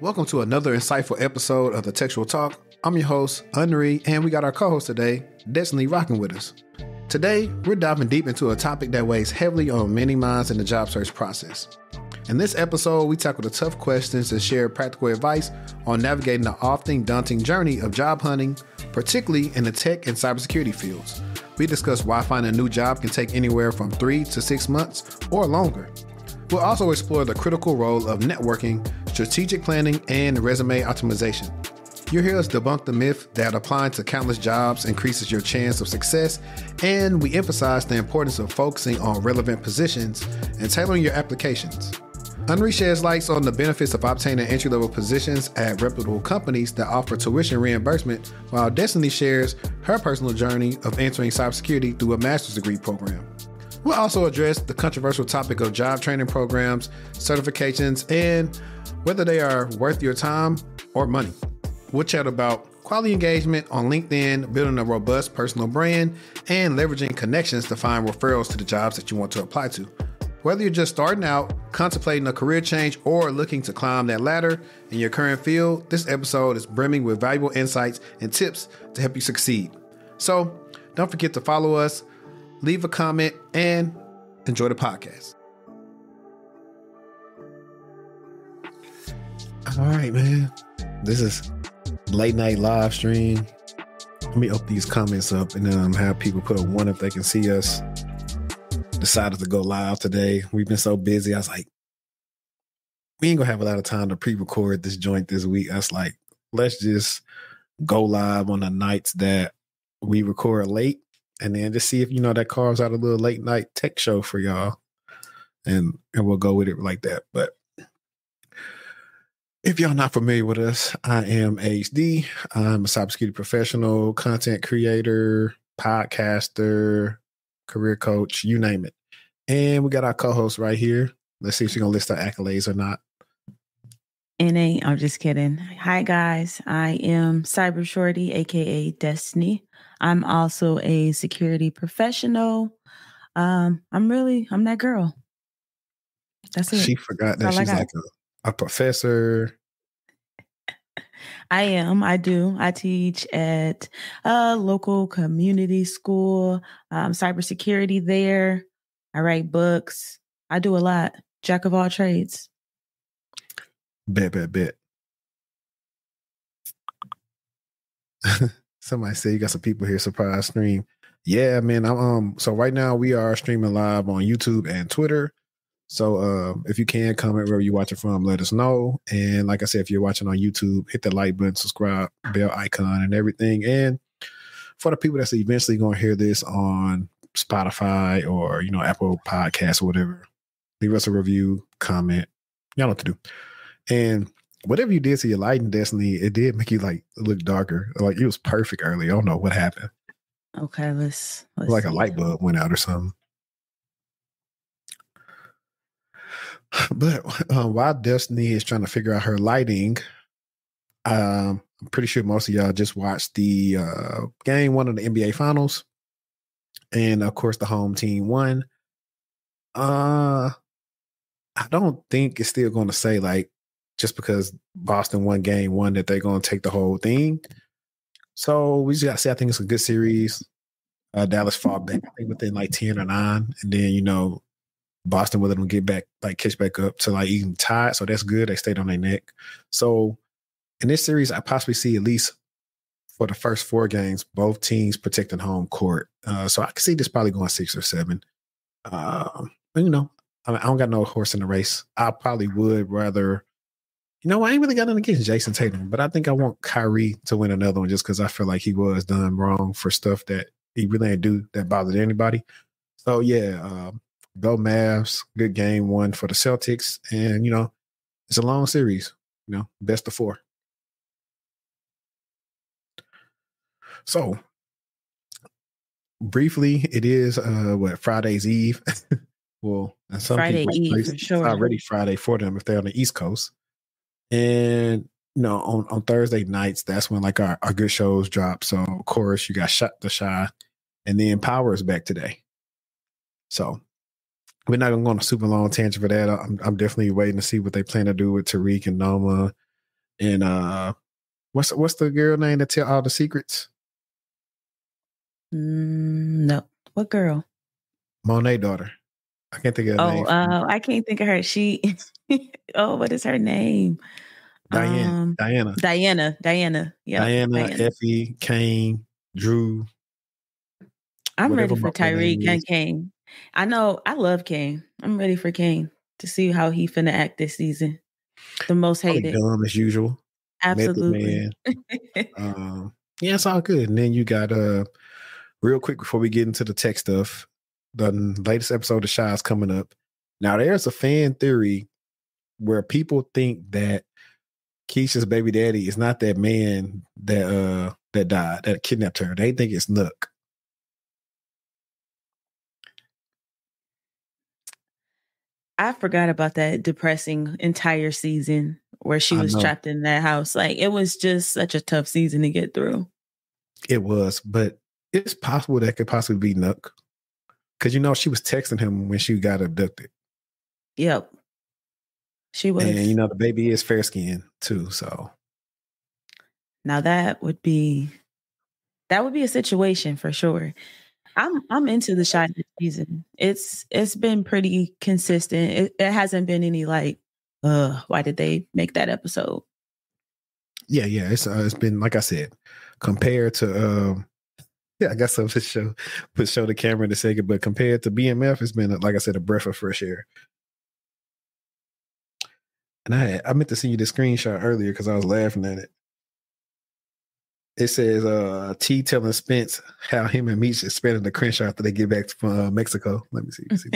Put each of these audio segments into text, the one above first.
Welcome to another insightful episode of the TechTual Talk. I'm your host, Henri, and we got our co host today, Destini, rocking with us. Today, we're diving deep into a topic that weighs heavily on many minds in the job search process. In this episode, we tackle the tough questions and share practical advice on navigating the often daunting journey of job hunting, particularly in the tech and cybersecurity fields. We discuss why finding a new job can take anywhere from three to six months or longer. We'll also explore the critical role of networking, strategic planning, and resume optimization. You'll hear us debunk the myth that applying to countless jobs increases your chance of success, and we emphasize the importance of focusing on relevant positions and tailoring your applications. Henri sheds lights on the benefits of obtaining entry level positions at reputable companies that offer tuition reimbursement, while Destini shares her personal journey of entering cybersecurity through a master's degree program. We'll also address the controversial topic of job training programs, certifications, and whether they are worth your time or money. We'll chat about quality engagement on LinkedIn, building a robust personal brand, and leveraging connections to find referrals to the jobs that you want to apply to. Whether you're just starting out, contemplating a career change, or looking to climb that ladder in your current field, this episode is brimming with valuable insights and tips to help you succeed. So, don't forget to follow us, leave a comment, and enjoy the podcast. All right, man. This is late night live stream. Let me open these comments up and um, have people put a one if they can see us. Decided to go live today. We've been so busy. I was like, we ain't gonna have a lot of time to pre-record this joint this week. I was like, let's just go live on the nights that we record late and then just see if you know that carves out a little late night tech show for y'all. And and we'll go with it like that. But if y'all not familiar with us, I am HD. I'm a cybersecurity professional, content creator, podcaster, career coach, you name it. And we got our co-host right here. Let's see if she's gonna list our accolades or not. NA, I'm just kidding. Hi guys, I am Cyber Shorty, aka Destini. I'm also a security professional. Um, I'm really I'm that girl. That's it. She forgot that she's like a, a professor. I am. I do. I teach at a local community school, um, cybersecurity there. I write books. I do a lot. Jack of all trades. Bet, bet, bet. Somebody say you got some people here. Surprise stream. Yeah, man. I'm um. So right now we are streaming live on YouTube and Twitter. So uh, if you can comment wherever you're watching from, let us know. And like I said, if you're watching on YouTube, hit the like button, subscribe, bell icon, and everything. And for the people that's eventually going to hear this on Spotify or you know Apple Podcasts or whatever, leave us a review, comment. Y'all know what to do. And whatever you did to your lighting, Destini, it did make you like look darker. Like it was perfect early. I don't know what happened. Okay, let's, let's like a light bulb went out or something. But uh, while Destini is trying to figure out her lighting, um, I'm pretty sure most of y'all just watched the uh, game one of the NBA Finals, and of course the home team won. Uh, I don't think it's still going to say like just because Boston won game one that they're going to take the whole thing. So we just got to say I think it's a good series. Uh, Dallas fought back, I think within like ten or nine, and then you know Boston let them get back, like catch back up to like even tied. So that's good. They stayed on their neck. So in this series, I possibly see at least for the first four games, both teams protecting home court. Uh, so I can see this probably going six or seven. Uh, you know, I, mean, I don't got no horse in the race. I probably would rather, you know, I ain't really got nothing against Jayson Tatum, but I think I want Kyrie to win another one just because I feel like he was done wrong for stuff that he really didn't do that bothered anybody. So yeah, um, go Mavs. Good game one for the Celtics. And, you know, it's a long series, you know, best of four. So, briefly, it is uh what Friday's Eve. well, some Friday Eve for sure. already Friday for them if they're on the East Coast. And you know, on, on Thursday nights, that's when like our, our good shows drop. So of course you got Shot the Chi and then Power is back today. So we're not gonna go on a super long tangent for that. I'm, I'm definitely waiting to see what they plan to do with Tariq and Noma And uh what's what's the girl name that tell all the secrets? Mm, no. What girl? Monet daughter. I can't think of her Oh, name. uh, I can't think of her. She oh, what is her name? Diane. Um, Diana. Diana. Diana. Yeah. Diana, Effie, Cane, Dru. I'm ready for Tariq and. Cane. I know I love Cane. I'm ready for Cane to see how he finna act this season. The most hated. dumb as usual. Absolutely. Um, yeah, it's all good. And then you got uh real quick before we get into the tech stuff, the latest episode of Chi is coming up. Now there's a fan theory where people think that Keisha's baby daddy is not that man that uh that died, that kidnapped her. They think it's Nuk. I forgot about that depressing entire season where she was trapped in that house. Like it was just such a tough season to get through. It was, but it's possible that could possibly be Nuk. Cause you know she was texting him when she got abducted. Yep. She was. And you know the baby is fair skinned too. So now that would be that would be a situation for sure. I'm I'm into the shot this season. It's it's been pretty consistent. It, it hasn't been any like, uh, why did they make that episode? yeah, yeah, it's uh, it's been like I said, compared to um, yeah, I guess I'll just show put show the camera in a second, but compared to BMF, it's been like I said, a breath of fresh air. And I had, I meant to send you the screenshot earlier because I was laughing at it. It says uh T telling Spence how him and Meech is spending the Crenshaw after they get back from uh, Mexico. Let me see. see.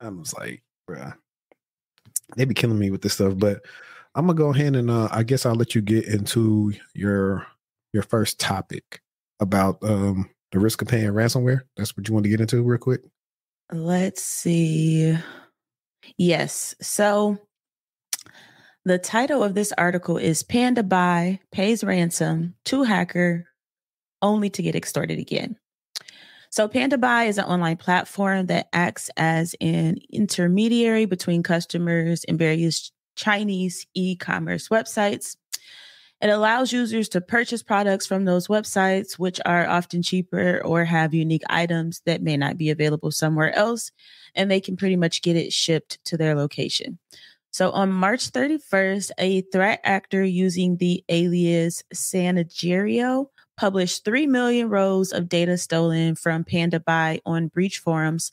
I'm just like, bruh, they be killing me with this stuff. But I'm gonna go ahead and uh, I guess I'll let you get into your your first topic about um the risk of paying ransomware. That's what you want to get into real quick. Let's see. Yes. So the title of this article is Panda Buy Pays Ransom to Hacker Only to Get Extorted Again. So Panda Buy is an online platform that acts as an intermediary between customers and various Chinese e-commerce websites. It allows users to purchase products from those websites, which are often cheaper or have unique items that may not be available somewhere else, and they can pretty much get it shipped to their location. So on March 31st, a threat actor using the alias Sanggiero published 3 million rows of data stolen from Panda Buy on breach forums.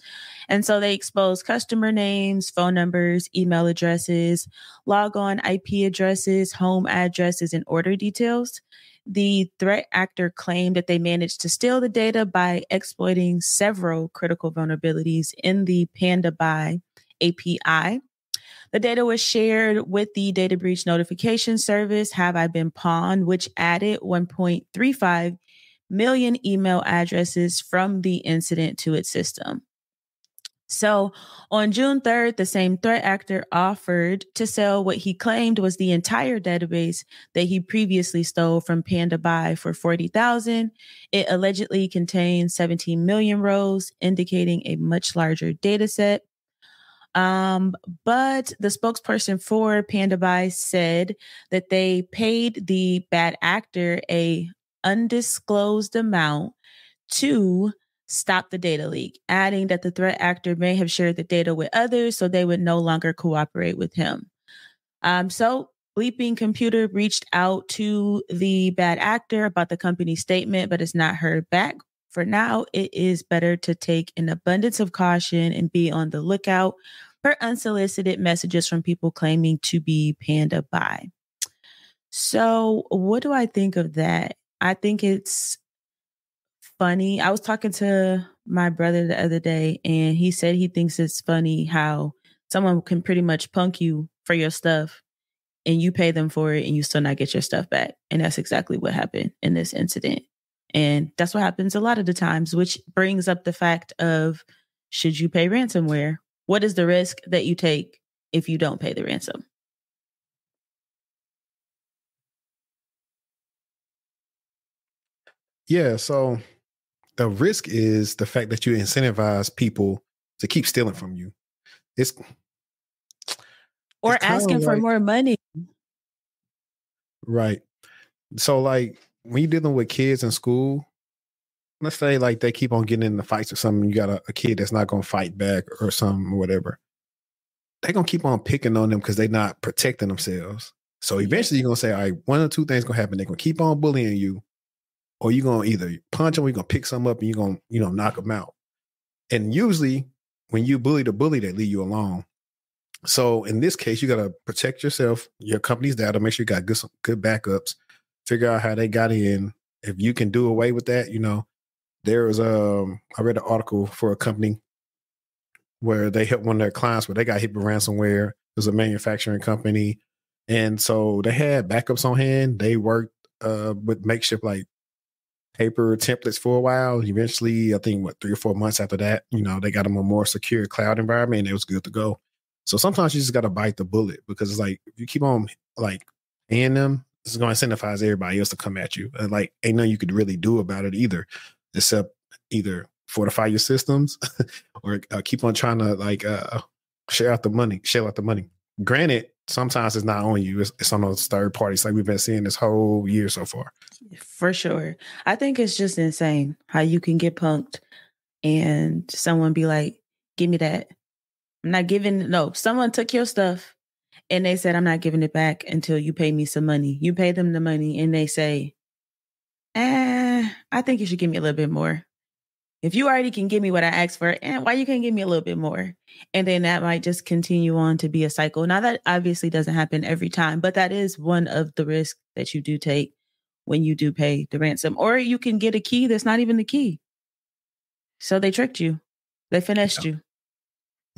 And so they exposed customer names, phone numbers, email addresses, log on IP addresses, home addresses, and order details. The threat actor claimed that they managed to steal the data by exploiting several critical vulnerabilities in the Panda Buy API. The data was shared with the data breach notification service, Have I Been Pwned, which added 1.35 million email addresses from the incident to its system. So on June 3rd, the same threat actor offered to sell what he claimed was the entire database that he previously stole from Panda Buy for 40,000. It allegedly contained 17 million rows, indicating a much larger data set. Um, but the spokesperson for Panda Buy said that they paid the bad actor a undisclosed amount to stop the data leak, adding that the threat actor may have shared the data with others so they would no longer cooperate with him. Um, so Bleeping Computer reached out to the bad actor about the company's statement, but it's not heard back. For now, it is better to take an abundance of caution and be on the lookout for unsolicited messages from people claiming to be Panda Buy. So, what do I think of that? I think it's funny. I was talking to my brother the other day, and he said he thinks it's funny how someone can pretty much punk you for your stuff and you pay them for it and you still not get your stuff back. And that's exactly what happened in this incident. And that's what happens a lot of the times, which brings up the fact of should you pay ransomware? What is the risk that you take if you don't pay the ransom? Yeah, so the risk is the fact that you incentivize people to keep stealing from you. it's or it's asking for more money. Right. So like when you're dealing with kids in school, let's say like they keep on getting into fights or something, you got a, a kid that's not gonna fight back or something or whatever. They're gonna keep on picking on them because they're not protecting themselves. So eventually you're gonna say, all right, one of two things gonna happen. They're gonna keep on bullying you, or you're gonna either punch them or you're gonna pick some up and you're gonna, you know, knock them out. And usually when you bully the bully, they leave you alone. So in this case, you got to protect yourself, your company's data, make sure you got good good backups, figure out how they got in. If you can do away with that, you know, there was um I read an article for a company where they helped one of their clients where they got hit with ransomware. It was a manufacturing company. And so they had backups on hand. They worked uh with makeshift like paper templates for a while. Eventually, I think what three or four months after that, you know, they got them a more secure cloud environment and it was good to go. So sometimes you just gotta bite the bullet because it's like if you keep on like paying them, it's gonna incentivize everybody else to come at you. And like ain't nothing you could really do about it either, except either fortify your systems or uh, keep on trying to like uh share out the money, share out the money. Granted, sometimes it's not on you, it's, it's on those third parties like we've been seeing this whole year so far. For sure. I think it's just insane how you can get punked and someone be like, give me that. I'm not giving, no, someone took your stuff and they said, I'm not giving it back until you pay me some money. You pay them the money and they say, eh, I think you should give me a little bit more. If you already can give me what I asked for, and why you can't give me a little bit more? And then that might just continue on to be a cycle. Now that obviously doesn't happen every time, but that is one of the risks that you do take when you do pay the ransom. Or you can get a key that's not even the key. So they tricked you. They finessed you.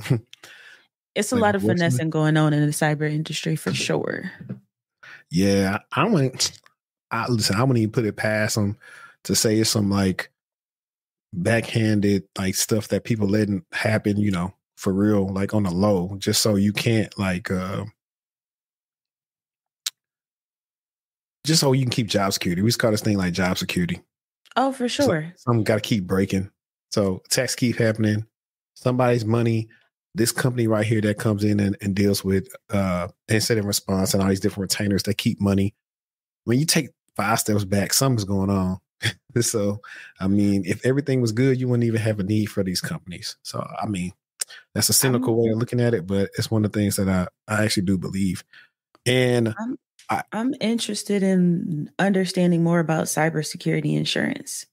it's a Like, lot of finessing going on in the cyber industry for sure. Yeah, I wouldn't. I listen. I wouldn't even put it past them to say it's some like backhanded like stuff that people letting happen. You know, for real, like on the low, just so you can't like, uh just so you can keep job security. We just call this thing like job security. Oh, for So- sure. Some got to keep breaking. So attacks keep happening. Somebody's money. This company right here that comes in and, and deals with uh incident response and all these different retainers that keep money. When you take five steps back, something's going on. so I mean, if everything was good, you wouldn't even have a need for these companies. So I mean, that's a cynical way of looking at it, but it's one of the things that I, I actually do believe. And I'm interested in understanding more about cybersecurity insurance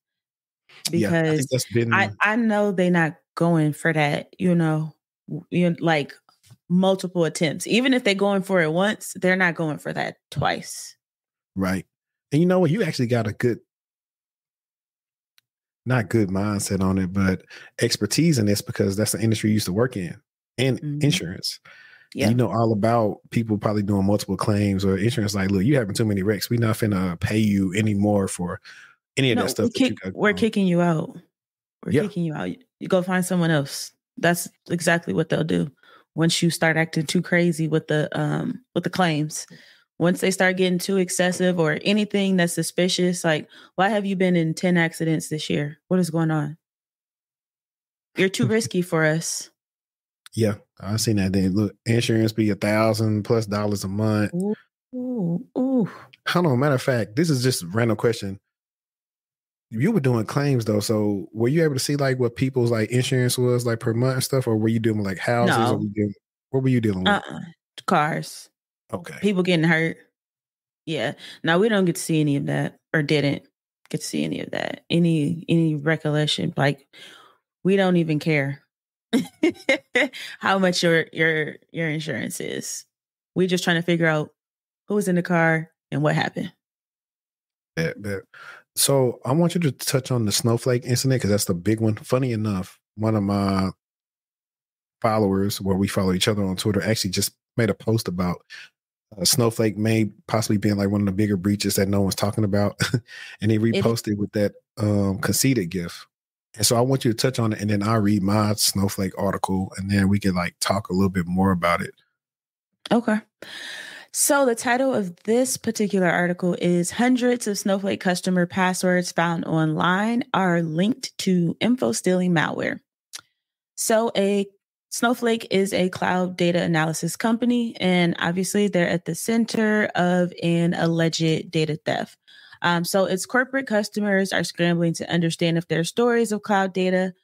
yeah, I because been I, I know they're not going for that, you know, you know, like multiple attempts. Even if they're going for it once, they're not going for that twice. Right. And you know what? You actually got a good, not good mindset on it, but expertise in this because that's the industry you used to work in and Mhm. insurance. Yeah. You know all about people probably doing multiple claims or insurance. Like, look, you having too many wrecks. We're not finna pay you anymore for any of No, that stuff. we that kick, got we're on. kicking you out. We're Yeah. kicking you out. You go find someone else. That's exactly what they'll do. Once you start acting too crazy with the um with the claims. Once they start getting too excessive or anything that's suspicious, like why have you been in 10 accidents this year? What is going on? You're too risky for us. Yeah, I've seen that. Then look, insurance be a thousand plus dollars a month. Ooh, ooh. Hold on. Matter of fact, this is just a random question. You were doing claims though, so were you able to see like what people's like insurance was like per month and stuff, or were you doing like houses? Or No. were you doing, what were you dealing with? Uh-uh. Cars. okay, people getting hurt. Yeah. Now we don't get to see any of that or didn't get to see any of that. Any any recollection. Like we don't even care how much your your your insurance is. We're just trying to figure out who was in the car and what happened. Bet, bet. So I want you to touch on the snowflake incident because that's the big one. Funny enough, one of my followers, where we follow each other on Twitter, actually just made a post about uh, snowflake may possibly being like one of the bigger breaches that no one's talking about, and he reposted with that um, conceited gif. And so I want you to touch on it, and then I'll read my snowflake article, and then we can like talk a little bit more about it. Okay. So the title of this particular article is Hundreds of Snowflake customer passwords found online are linked to info stealing malware. So a Snowflake is a cloud data analysis company, and obviously they're at the center of an alleged data theft. Um, so its corporate customers are scrambling to understand if their stories of cloud data,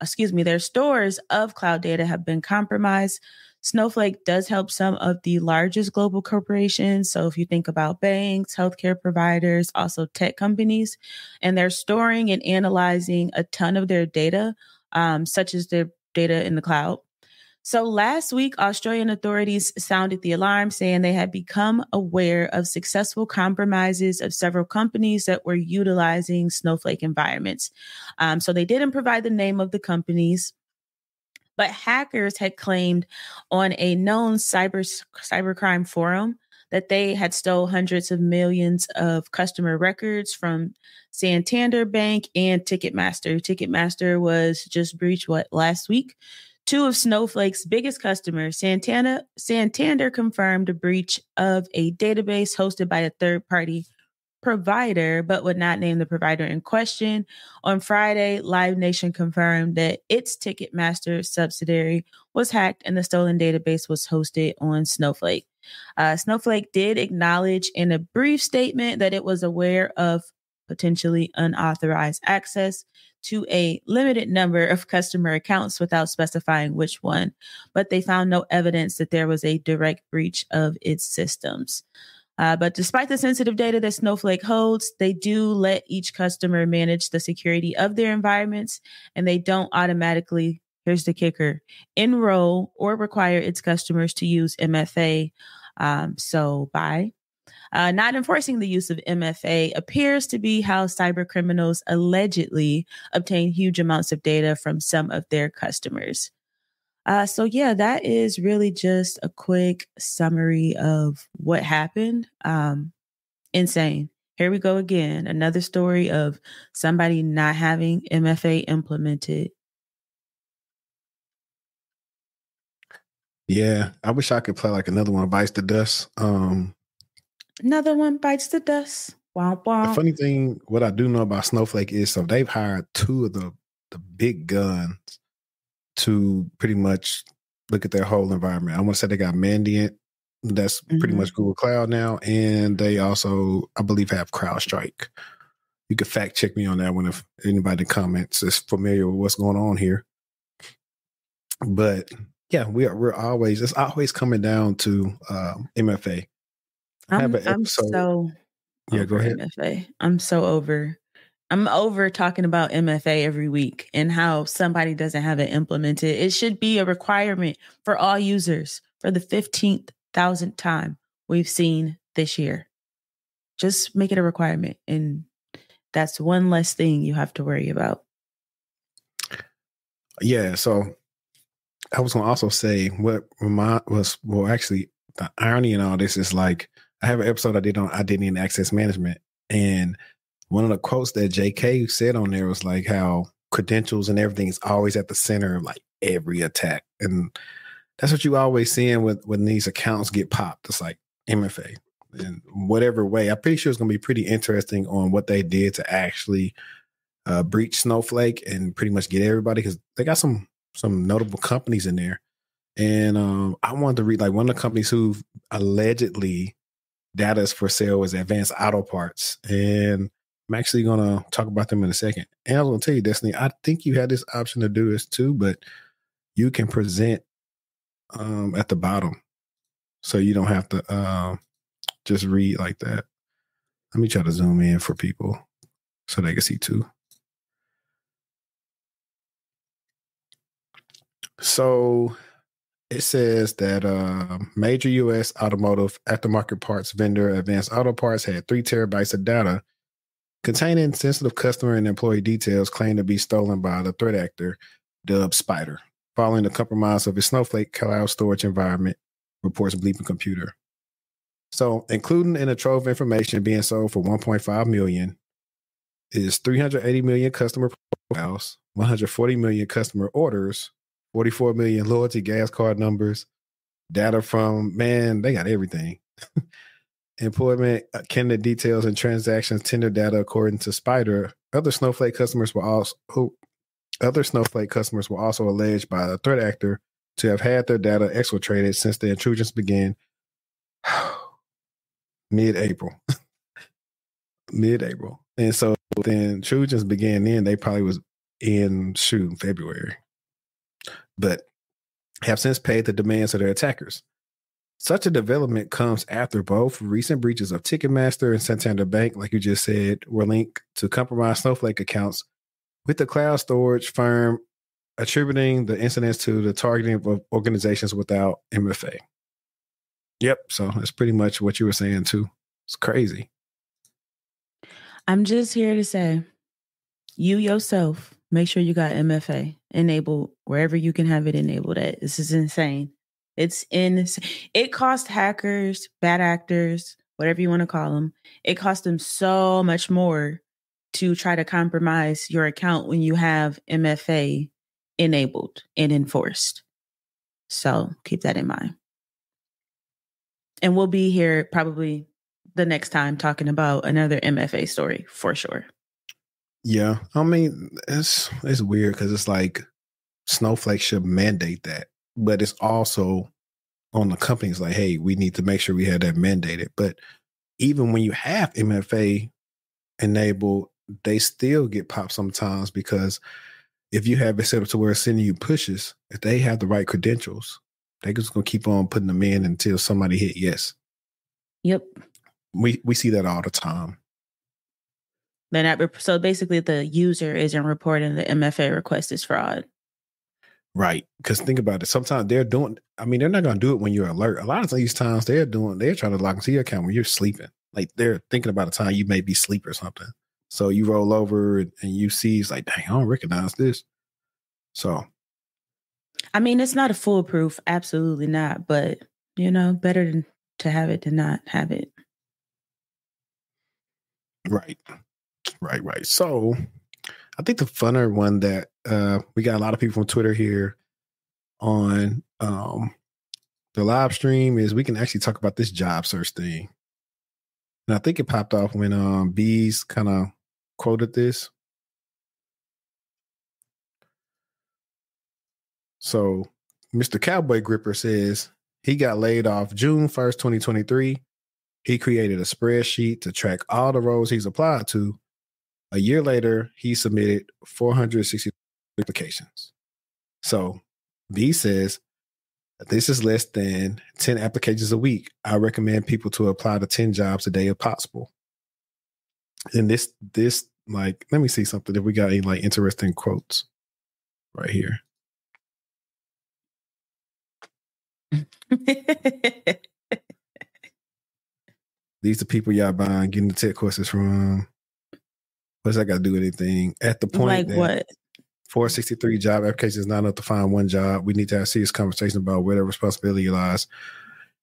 excuse me, their stores of cloud data have been compromised. Snowflake does help some of the largest global corporations. So if you think about banks, healthcare providers, also tech companies, and they're storing and analyzing a ton of their data, um, such as their data in the cloud. So last week, Australian authorities sounded the alarm, saying they had become aware of successful compromises of several companies that were utilizing Snowflake environments. Um, so they didn't provide the name of the companies. But hackers had claimed on a known cyber cybercrime forum that they had stole hundreds of millions of customer records from Santander Bank and Ticketmaster. Ticketmaster was just breached what last week. Two of Snowflake's biggest customers, Santana, Santander confirmed a breach of a database hosted by a third party provider, but would not name the provider in question. On Friday, Live Nation confirmed that its Ticketmaster subsidiary was hacked and the stolen database was hosted on Snowflake. Uh, Snowflake did acknowledge in a brief statement that it was aware of potentially unauthorized access to a limited number of customer accounts without specifying which one, but they found no evidence that there was a direct breach of its systems. Uh, but despite the sensitive data that Snowflake holds, they do let each customer manage the security of their environments and they don't automatically, here's the kicker, enroll or require its customers to use MFA. Um, so by uh, not enforcing the use of MFA appears to be how cyber criminals allegedly obtain huge amounts of data from some of their customers. Uh, so yeah, that is really just a quick summary of what happened. Um, insane. Here we go again. Another story of somebody not having MFA implemented. Yeah, I wish I could play like another one bites the dust. Um Another one bites the dust. Womp, womp. The funny thing, what I do know about Snowflake is so they've hired two of the the big guns to pretty much look at their whole environment. I want to say they got Mandiant, that's mm-hmm. pretty much Google Cloud now, and they also, I believe, have CrowdStrike. You could fact check me on that one if anybody comments is familiar with what's going on here. But yeah, we are we're always it's always coming down to um, MFA. I'm, I'm so yeah. Go ahead. MFA. I'm so over I'm over talking about MFA every week and how somebody doesn't have it implemented. It should be a requirement for all users for the 15th thousandth time we've seen this year. Just make it a requirement. And that's one less thing you have to worry about. Yeah. So I was going to also say what was, well, actually, the irony in all this is like, I have an episode I did on identity access management. And one of the quotes that JK said on there was like how credentials and everything is always at the center of like every attack. And that's what you always seeing with when these accounts get popped. It's like MFA in whatever way. I'm pretty sure it's gonna be pretty interesting on what they did to actually uh, breach Snowflake and pretty much get everybody because they got some some notable companies in there. And um, I wanted to read like one of the companies who allegedly data is for sale was Advanced Auto Parts, and I'm actually gonna talk about them in a second. And I was gonna tell you, Destini, I think you had this option to do this too, but you can present um, at the bottom, so you don't have to uh, just read like that. Let me try to zoom in for people so they can see too. So it says that uh, major U.S. automotive aftermarket parts vendor Advanced Auto Parts had three terabytes of data containing sensitive customer and employee details claimed to be stolen by the threat actor dubbed Spider, following the compromise of his Snowflake cloud storage environment, reports Bleeping Computer. So, including in a trove of information being sold for 1.5 million, is 380 million customer profiles, 140 million customer orders, 44 million loyalty gas card numbers, data from man, they got everything. employment uh, candidate details and transactions tender data according to Spider. Other Snowflake customers were also who other Snowflake customers were also alleged by the threat actor to have had their data exfiltrated since the intrusions began mid-April. mid-April. And so then intrusions began then, they probably was in shoot February. But have since paid the demands of their attackers. Such a development comes after both recent breaches of Ticketmaster and Santander Bank, like you just said, were linked to compromised Snowflake accounts, with the cloud storage firm attributing the incidents to the targeting of organizations without MFA. Yep. So that's pretty much what you were saying too. It's crazy. I'm just here to say, you yourself, make sure you got MFA enabled wherever you can have it enabled at. This is insane. It's insane. It cost hackers, bad actors, whatever you want to call them, it cost them so much more to try to compromise your account when you have MFA enabled and enforced. So keep that in mind. And we'll be here probably the next time talking about another MFA story for sure. Yeah, I mean it's it's weird because it's like Snowflake should mandate that, but it's also on the companies like, hey, we need to make sure we have that mandated. But even when you have MFA enabled, they still get popped sometimes because if you have it set up to where it's sending you pushes, if they have the right credentials, they're just gonna keep on putting them in until somebody hit yes. Yep. We we see that all the time. Then not, so basically the user isn't reporting the MFA request is fraud. Right. Because think about it. Sometimes they're doing, I mean, they're not going to do it when you're alert. A lot of these times they're doing, they're trying to log into your account when you're sleeping. Like they're thinking about a time you may be asleep or something. So you roll over and you see, it's like, dang, I don't recognize this. So. I mean, it's not a foolproof. Absolutely not. But, you know, better than to have it than not have it. Right. Right, right. So I think the funner one that uh, we got a lot of people on Twitter here on um, the live stream is we can actually talk about this job search thing. And I think it popped off when um, Bees kind of quoted this. So Mr. Cowboy Gripper says he got laid off June 1st, 2023. He created a spreadsheet to track all the roles he's applied to a year later, he submitted 460 applications. So B says, this is less than 10 applications a week. I recommend people to apply to 10 jobs a day if possible. And this, this, like, let me see something if we got any like interesting quotes right here. These are people y'all buying, getting the tech courses from. What's that got to do with anything? At the point like what? 463 job applications is not enough to find one job. We need to have serious conversation about where the responsibility lies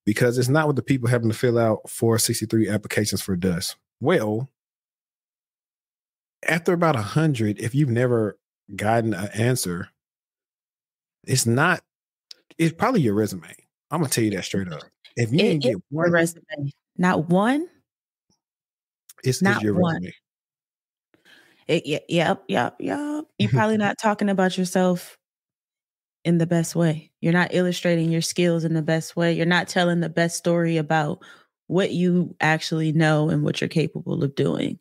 because it's not what the people having to fill out 463 applications for does. Well, after about a hundred, if you've never gotten an answer, it's not. It's probably your resume. I'm gonna tell you that straight up. If you It didn't get one, resume. Not one. it's, not your one. resume. It, yep, yep, yep, yep. You're probably not talking about yourself in the best way. You're not illustrating your skills in the best way. You're not telling the best story about what you actually know and what you're capable of doing.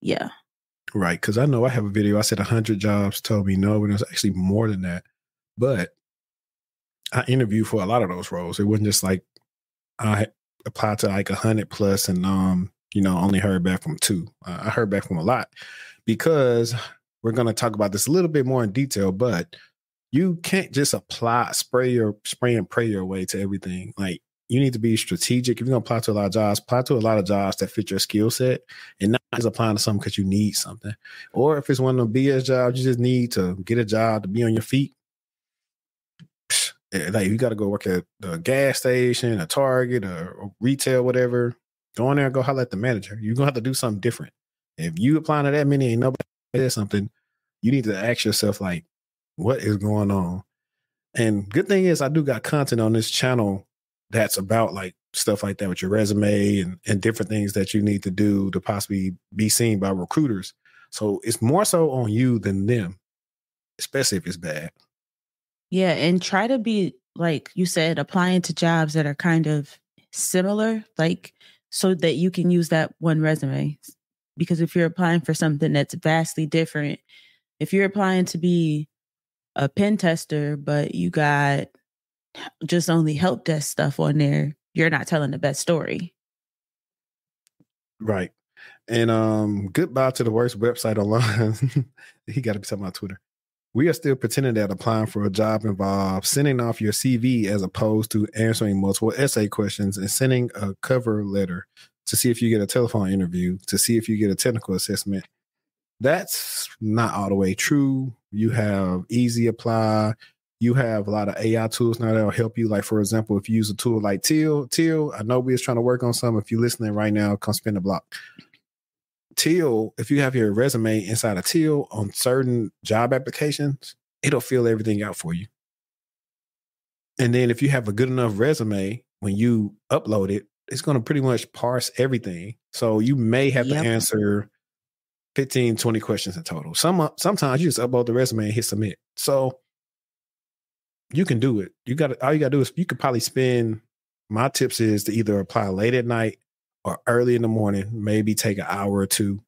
Yeah. Right. Because I know I have a video. I said 100 jobs told me no, but it was actually more than that. But I interviewed for a lot of those roles. It wasn't just like I applied to like 100 plus and, um, you know, only heard back from two. Uh, I heard back from a lot because we're going to talk about this a little bit more in detail, but you can't just apply, spray your, spray and pray your way to everything. Like, you need to be strategic. If you're gonna apply to a lot of jobs, apply to a lot of jobs that fit your skill set, and not just applying to something because you need something. Or if it's one of the BS jobs, you just need to get a job to be on your feet. Eh, Like you got to go work at a gas station, a Target, or, or retail, whatever. Go in there and go holler at the manager. You're gonna have to do something different. If you applying to that many and nobody says something, you need to ask yourself like, what is going on? And good thing is, I do got content on this channel that's about like stuff like that with your resume and, and different things that you need to do to possibly be seen by recruiters. So it's more so on you than them, especially if it's bad. Yeah, and try to be like you said, applying to jobs that are kind of similar, like so that you can use that one resume. Because if you're applying for something that's vastly different, if you're applying to be a pen tester, but you got just only help desk stuff on there, you're not telling the best story. Right. And um, goodbye to the worst website online. he got to be talking about Twitter. We are still pretending that applying for a job involves sending off your CV as opposed to answering multiple essay questions and sending a cover letter to see if you get a telephone interview, to see if you get a technical assessment. That's not all the way true. You have easy apply. You have a lot of AI tools now that'll help you. Like, for example, if you use a tool like Teal, Teal, I know we're trying to work on some. If you're listening right now, come spin the block. Teal, if you have your resume inside of Teal on certain job applications, it'll fill everything out for you. And then if you have a good enough resume, when you upload it, it's going to pretty much parse everything. So you may have yep. to answer 15, 20 questions in total. Some uh, sometimes you just upload the resume and hit submit. So you can do it. You got all you got to do is you could probably spend. My tips is to either apply late at night or early in the morning, maybe take an hour or two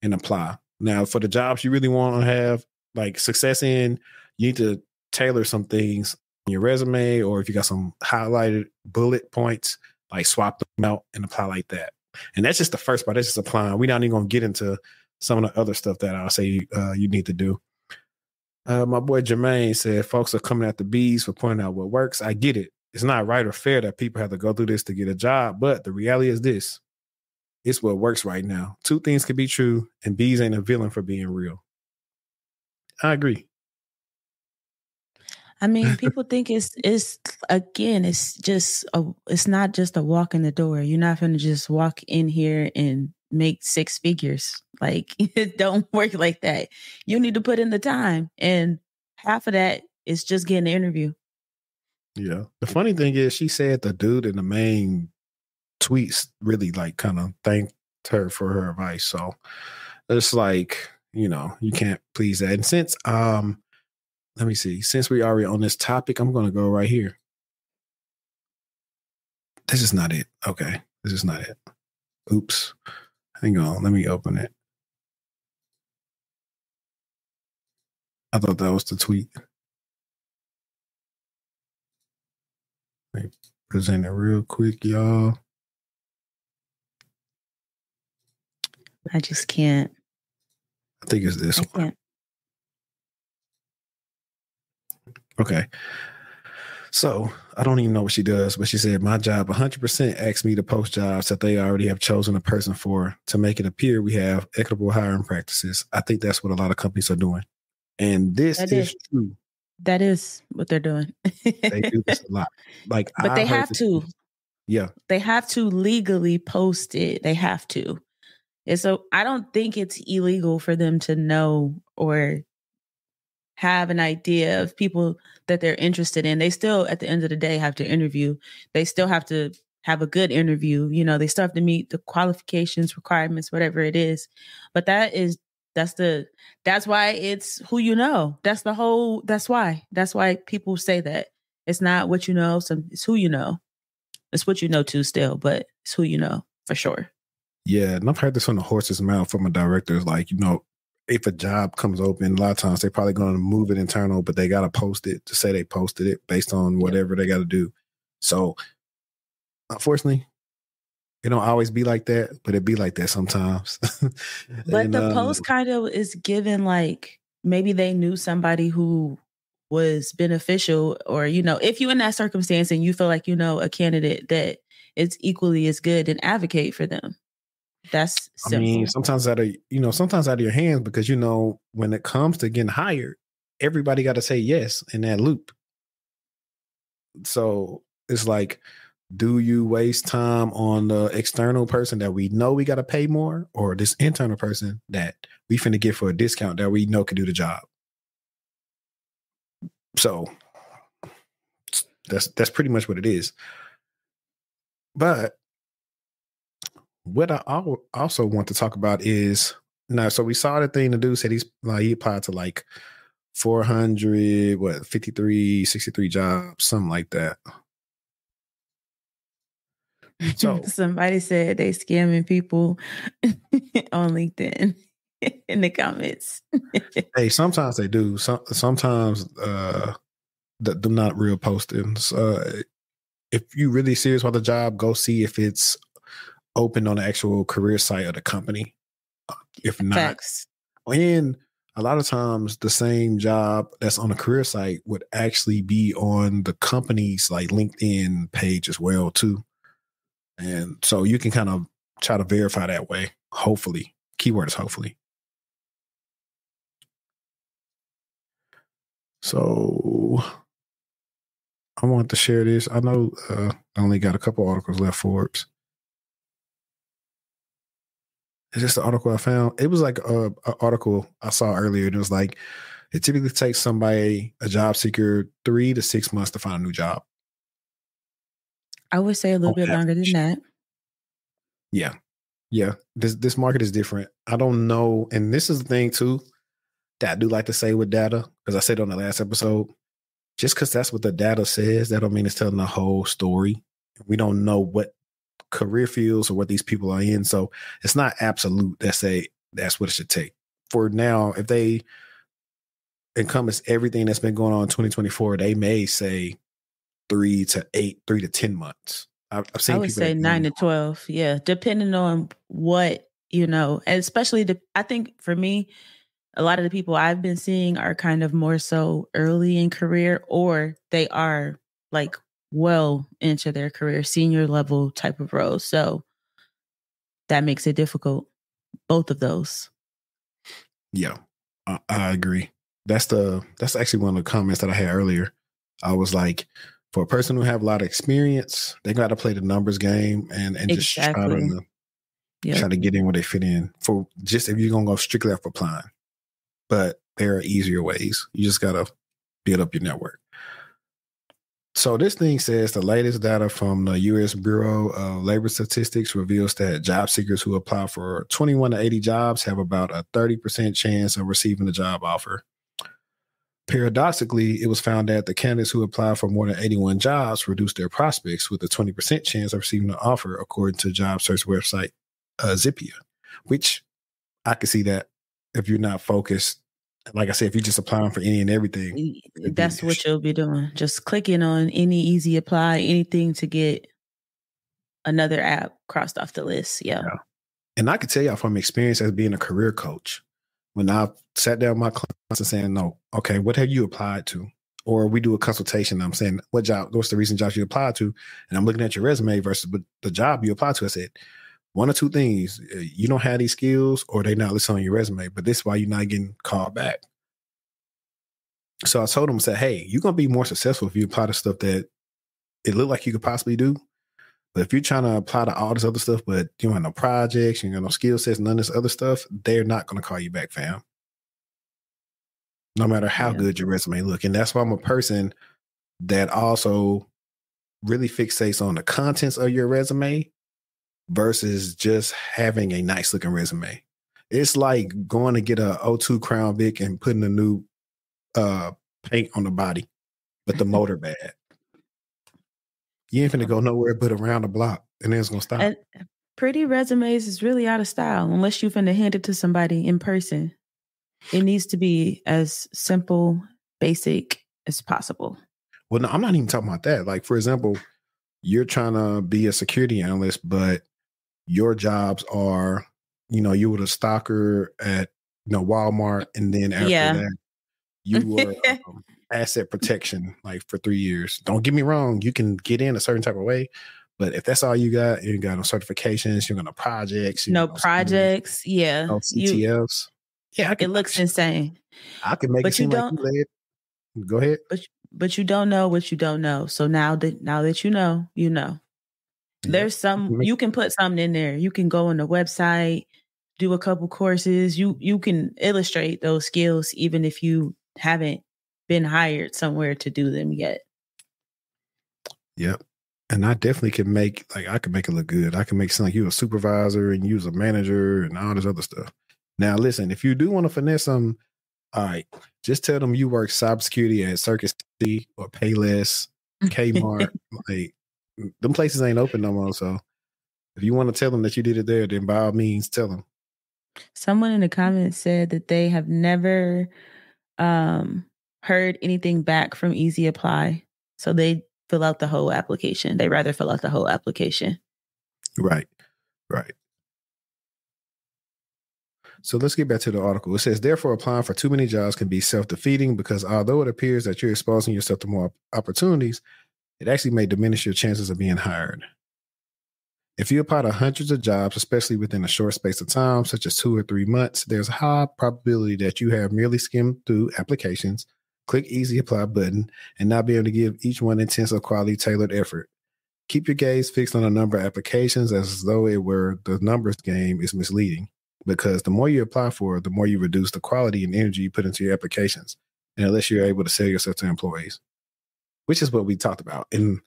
and apply. Now, for the jobs you really want to have like success in, you need to tailor some things in your resume, or if you got some highlighted bullet points, like swap them out and apply like that. And that's just the first part. That's just applying. We're not even to get into some of the other stuff that I'll say uh, you need to do. Uh, my boy Jermaine said, folks are coming at the bees for pointing out what works. I get it it's not right or fair that people have to go through this to get a job. But the reality is this it's what works right now. Two things can be true, and bees ain't a villain for being real. I agree. I mean, people think it's it's again, it's just a it's not just a walk in the door. You're not gonna just walk in here and make six figures. Like it don't work like that. You need to put in the time. And half of that is just getting the interview. Yeah. The funny thing is, she said the dude in the main tweets really like kind of thanked her for her advice. So it's like, you know, you can't please that. And since, um, let me see, since we already on this topic, I'm going to go right here. This is not it. Okay. This is not it. Oops. Hang on. Let me open it. I thought that was the tweet. Let me present it real quick, y'all. I just can't. I think it's this I one. Can't. Okay. So I don't even know what she does, but she said, My job 100% asks me to post jobs that they already have chosen a person for to make it appear we have equitable hiring practices. I think that's what a lot of companies are doing. And this is, is true that is what they're doing. they do this a lot. Like, but I they have to. Yeah, they have to legally post it. They have to. And so I don't think it's illegal for them to know or have an idea of people that they're interested in. They still, at the end of the day, have to interview. They still have to have a good interview. You know, they still have to meet the qualifications, requirements, whatever it is. But that is that's the that's why it's who you know. That's the whole that's why. That's why people say that. It's not what you know, some it's who you know. It's what you know too still, but it's who you know for sure. Yeah, and I've heard this from the horse's mouth from a director. Is like, you know, if a job comes open, a lot of times they're probably going to move it internal, but they got to post it to say they posted it based on whatever they got to do. So, unfortunately, it don't always be like that, but it be like that sometimes. but and, the um, post kind of is given like maybe they knew somebody who was beneficial, or you know, if you're in that circumstance and you feel like you know a candidate that is equally as good, and advocate for them. That's simple. I mean, sometimes out of you know, sometimes out of your hands because you know when it comes to getting hired, everybody got to say yes in that loop. So it's like do you waste time on the external person that we know we got to pay more or this internal person that we finna get for a discount that we know can do the job so that's that's pretty much what it is but what i also want to talk about is now so we saw the thing the dude said he's like he applied to like 400, what, 53, 63 jobs, something like that. So somebody said they scamming people on LinkedIn in the comments. hey, sometimes they do. Some sometimes uh they're not real postings. Uh if you really serious about the job, go see if it's open on the actual career site of the company. Uh, if not, Facts. and a lot of times the same job that's on the career site would actually be on the company's like LinkedIn page as well too. And so you can kind of try to verify that way. Hopefully, keyword is hopefully. So I want to share this. I know uh, I only got a couple articles left, Forbes. It's just the article I found. It was like a, a article I saw earlier. And it was like, it typically takes somebody, a job seeker, three to six months to find a new job. I would say a little bit longer than that. Yeah. Yeah. This this market is different. I don't know. And this is the thing too that I do like to say with data, because I said on the last episode, just because that's what the data says, that don't mean it's telling the whole story. We don't know what career fields or what these people are in. So it's not absolute that say that's what it should take. For now, if they encompass everything that's been going on in 2024, they may say three to eight, three to 10 months. I've, I've seen I would say nine to 12. Yeah. Depending on what, you know, and especially the, I think for me, a lot of the people I've been seeing are kind of more so early in career or they are like well into their career, senior level type of roles. So that makes it difficult. Both of those. Yeah, I, I agree. That's the that's actually one of the comments that I had earlier. I was like, for a person who have a lot of experience, they got to play the numbers game and and just exactly. try to yep. try to get in where they fit in. For just if you're gonna go strictly off applying, but there are easier ways. You just gotta build up your network. So this thing says the latest data from the U.S. Bureau of Labor Statistics reveals that job seekers who apply for 21 to 80 jobs have about a 30% chance of receiving a job offer. Paradoxically, it was found that the candidates who applied for more than 81 jobs reduced their prospects with a 20% chance of receiving an offer, according to job search website uh, Zippia, which I can see that if you're not focused like I said, if you're just applying for any and everything, that's what you'll be doing. Just clicking on any easy apply, anything to get another app crossed off the list. Yeah. yeah. And I can tell y'all from experience as being a career coach, when I sat down with my clients and saying, no, okay, what have you applied to? Or we do a consultation. I'm saying, what job, what's the recent jobs you applied to? And I'm looking at your resume versus the job you applied to. I said, one or two things. Uh, you don't have these skills or they're not listed on your resume, but this is why you're not getting called back. So I told him, I said, hey, you're gonna be more successful if you apply to stuff that it looked like you could possibly do. But if you're trying to apply to all this other stuff, but you don't have no projects, you got no skill sets, none of this other stuff, they're not gonna call you back, fam. No matter how yeah. good your resume look. And that's why I'm a person that also really fixates on the contents of your resume versus just having a nice looking resume. It's like going to get a O2 Crown Vic and putting a new uh, paint on the body, but the motor bad. You ain't finna go nowhere but around the block, and then it's gonna stop. And pretty resumes is really out of style unless you finna hand it to somebody in person. It needs to be as simple, basic as possible. Well, no, I'm not even talking about that. Like, for example, you're trying to be a security analyst, but your jobs are, you know, you were a stalker at you know Walmart, and then after yeah. that, you were um, asset protection like for three years. Don't get me wrong, you can get in a certain type of way, but if that's all you got, you got no certifications, you got no projects, no projects, yeah, no CTFs. You, yeah, can, it looks insane. I can make but it seem you don't, like you led. Go ahead. But but you don't know what you don't know. So now that now that you know, you know. There's some you can put something in there. You can go on the website, do a couple courses. You you can illustrate those skills even if you haven't been hired somewhere to do them yet. Yep. And I definitely can make like I can make it look good. I can make sound like you a supervisor and you as a manager and all this other stuff. Now listen, if you do want to finesse them, All right. Just tell them you work cybersecurity at Circuit City or Payless, Kmart. like them places ain't open no more. So if you want to tell them that you did it there, then by all means tell them. Someone in the comments said that they have never um, heard anything back from Easy Apply. So they fill out the whole application. They rather fill out the whole application. Right. Right. So let's get back to the article. It says, therefore, applying for too many jobs can be self defeating because although it appears that you're exposing yourself to more opportunities, it actually may diminish your chances of being hired. If you apply to hundreds of jobs, especially within a short space of time, such as two or three months, there's a high probability that you have merely skimmed through applications, click easy apply button, and not be able to give each one intensive quality tailored effort. Keep your gaze fixed on a number of applications as though it were the numbers game is misleading because the more you apply for, the more you reduce the quality and energy you put into your applications. And unless you're able to sell yourself to employees, which is what we talked about. And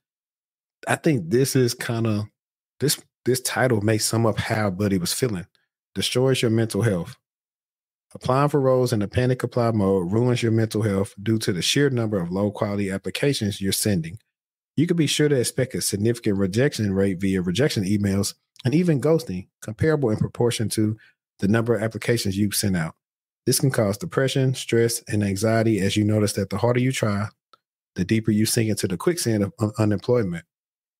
I think this is kind of this this title may sum up how Buddy was feeling. Destroys your mental health. Applying for roles in a panic apply mode ruins your mental health due to the sheer number of low quality applications you're sending. You could be sure to expect a significant rejection rate via rejection emails and even ghosting, comparable in proportion to the number of applications you send out. This can cause depression, stress, and anxiety as you notice that the harder you try, the deeper you sink into the quicksand of un- unemployment.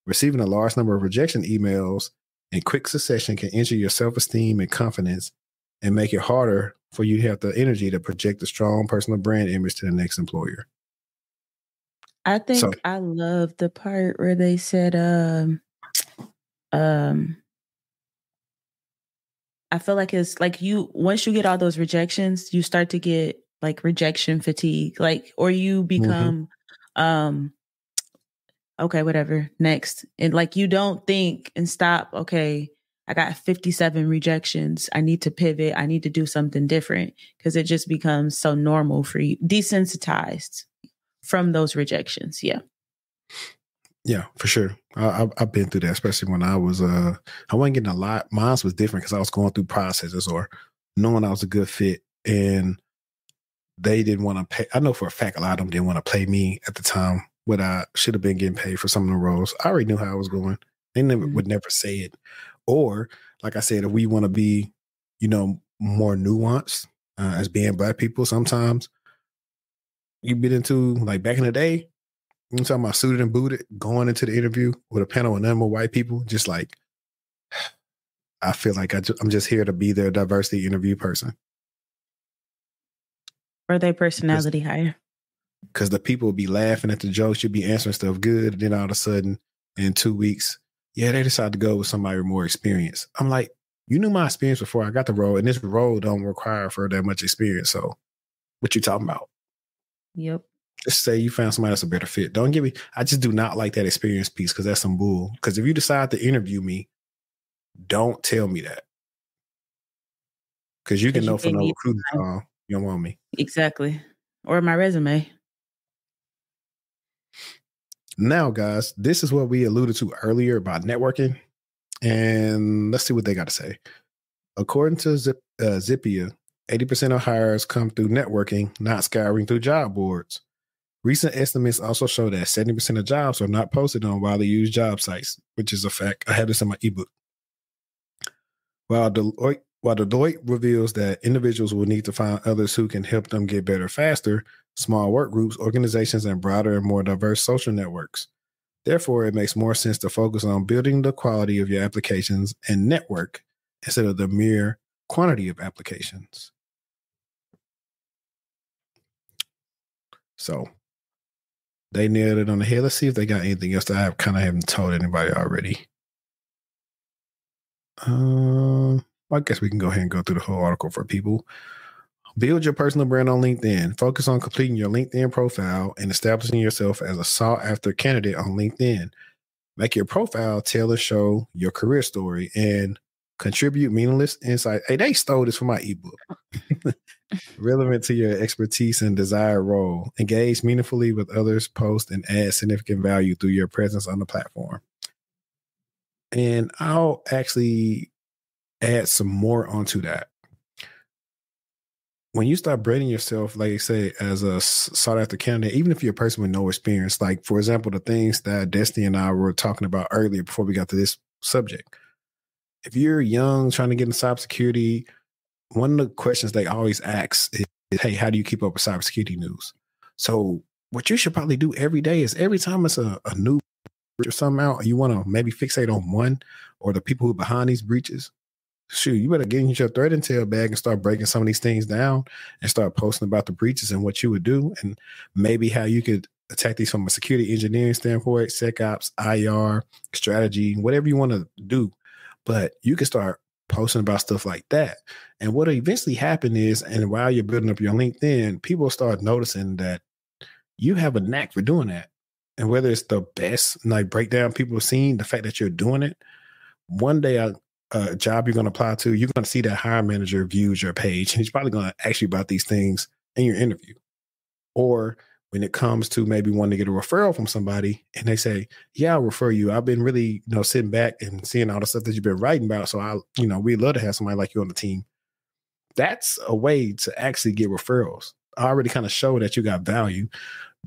Receiving a large number of rejection emails in quick succession can injure your self esteem and confidence and make it harder for you to have the energy to project a strong personal brand image to the next employer. I think so, I love the part where they said, um, um, I feel like it's like you once you get all those rejections, you start to get like rejection fatigue, like or you mm-hmm. become. Um okay, whatever, next. And like you don't think and stop, okay, I got 57 rejections. I need to pivot. I need to do something different because it just becomes so normal for you, desensitized from those rejections. Yeah. Yeah, for sure. I, have been through that, especially when I was uh I wasn't getting a lot. Mine was different because I was going through processes or knowing I was a good fit, and they didn't want to pay. I know for a fact a lot of them didn't want to pay me at the time what I should have been getting paid for some of the roles. I already knew how I was going. They never mm-hmm. would never say it, or like I said, if we want to be, you know, more nuanced uh, as being black people, sometimes you get into like back in the day I'm talking about suited and booted, going into the interview with a panel of none more white people, just like I feel like I am just here to be their diversity interview person. Or their personality hire. Because the people would be laughing at the jokes, you'd be answering stuff good, and then all of a sudden, in two weeks, yeah, they decide to go with somebody with more experience. I'm like, you knew my experience before I got the role, and this role don't require for that much experience. So, what you talking about? Yep just say you found somebody that's a better fit. Don't give me. I just do not like that experience piece because that's some bull. Because if you decide to interview me, don't tell me that. Because you can know from no recruiting call you don't want me. Exactly. Or my resume. Now, guys, this is what we alluded to earlier about networking. And let's see what they got to say. According to Zip, uh, Zippia, 80% of hires come through networking, not scouring through job boards. Recent estimates also show that 70% of jobs are not posted on widely used job sites, which is a fact. I have this in my ebook. While Deloitte, while Deloitte reveals that individuals will need to find others who can help them get better faster, small work groups, organizations, and broader and more diverse social networks. Therefore, it makes more sense to focus on building the quality of your applications and network instead of the mere quantity of applications. So they nailed it on the head. Let's see if they got anything else that I kind of haven't told anybody already. Um, I guess we can go ahead and go through the whole article for people. Build your personal brand on LinkedIn. Focus on completing your LinkedIn profile and establishing yourself as a sought after candidate on LinkedIn. Make your profile tell and show your career story and contribute meaningless insight. Hey, they stole this from my ebook. Relevant to your expertise and desired role. Engage meaningfully with others, post and add significant value through your presence on the platform. And I'll actually add some more onto that. when you start branding yourself, like I say, as a sought after candidate, even if you're a person with no experience, like for example, the things that Destini and I were talking about earlier before we got to this subject. If you're young, trying to get into cybersecurity, one of the questions they always ask is, "Hey, how do you keep up with cybersecurity news?" So, what you should probably do every day is every time it's a, a new or something out, you want to maybe fixate on one or the people who behind these breaches shoot, you better get in your threat intel bag and start breaking some of these things down and start posting about the breaches and what you would do and maybe how you could attack these from a security engineering standpoint, SecOps, IR, strategy, whatever you want to do. But you can start posting about stuff like that. And what eventually happen is, and while you're building up your LinkedIn, people start noticing that you have a knack for doing that. And whether it's the best, like breakdown people have seen, the fact that you're doing it, one day I, uh, job you're going to apply to, you're going to see that hiring manager views your page and he's probably going to ask you about these things in your interview. Or when it comes to maybe wanting to get a referral from somebody and they say, Yeah, I'll refer you. I've been really, you know, sitting back and seeing all the stuff that you've been writing about. So I, you know, we'd love to have somebody like you on the team. That's a way to actually get referrals. I already kind of show that you got value.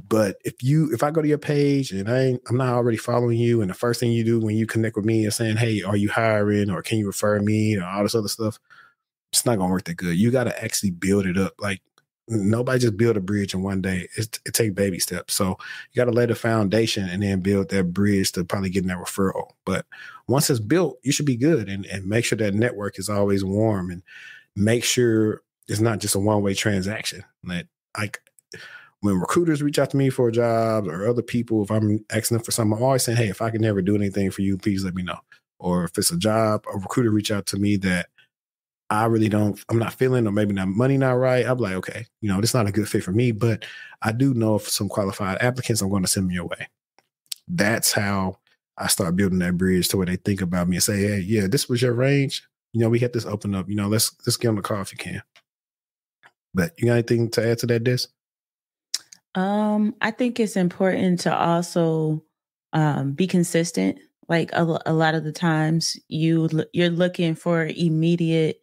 But if you if I go to your page and I ain't, I'm not already following you, and the first thing you do when you connect with me is saying, "Hey, are you hiring?" or "Can you refer me?" or all this other stuff, it's not gonna work that good. You got to actually build it up. Like nobody just build a bridge in one day. It's, it take baby steps. So you got to lay the foundation and then build that bridge to probably getting that referral. But once it's built, you should be good and, and make sure that network is always warm and make sure it's not just a one way transaction. Like when recruiters reach out to me for a job or other people, if I'm asking them for something, I'm always saying, hey, if I can never do anything for you, please let me know. Or if it's a job, a recruiter reach out to me that I really don't, I'm not feeling, or maybe not money not right. I'm like, okay, you know, this not a good fit for me, but I do know if some qualified applicants, I'm going to send them your way. That's how I start building that bridge to where they think about me and say, hey, yeah, this was your range. You know, we had this open up. You know, let's let's get on the call if you can. But you got anything to add to that, Des? Um, I think it's important to also um, be consistent. Like a, a lot of the times, you you're looking for immediate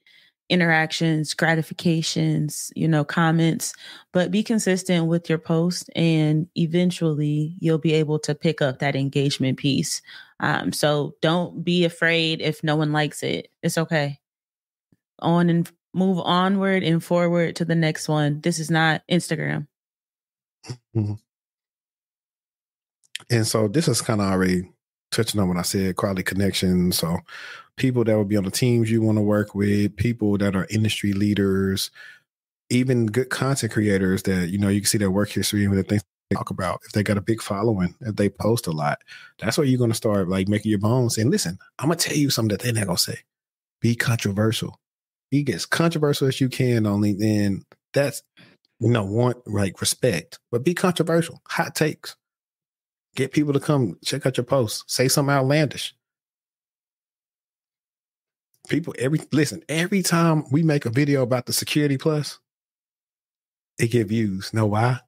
interactions, gratifications, you know, comments, but be consistent with your post and eventually you'll be able to pick up that engagement piece. Um, so don't be afraid if no one likes it. It's okay. On and move onward and forward to the next one. This is not Instagram. Mm-hmm. And so this is kind of already touching on what I said, quality connections. So people that will be on the teams you want to work with, people that are industry leaders, even good content creators that, you know, you can see their work history and the things they talk about. If they got a big following, if they post a lot, that's where you're going to start like making your bones. And listen, I'm to tell you something that they're not going to say. Be controversial. Be as controversial as you can on LinkedIn. That's you know, want like respect, but be controversial. Hot takes. Get people to come check out your posts. Say something outlandish. People every listen, every time we make a video about the security plus, it get views. Know why?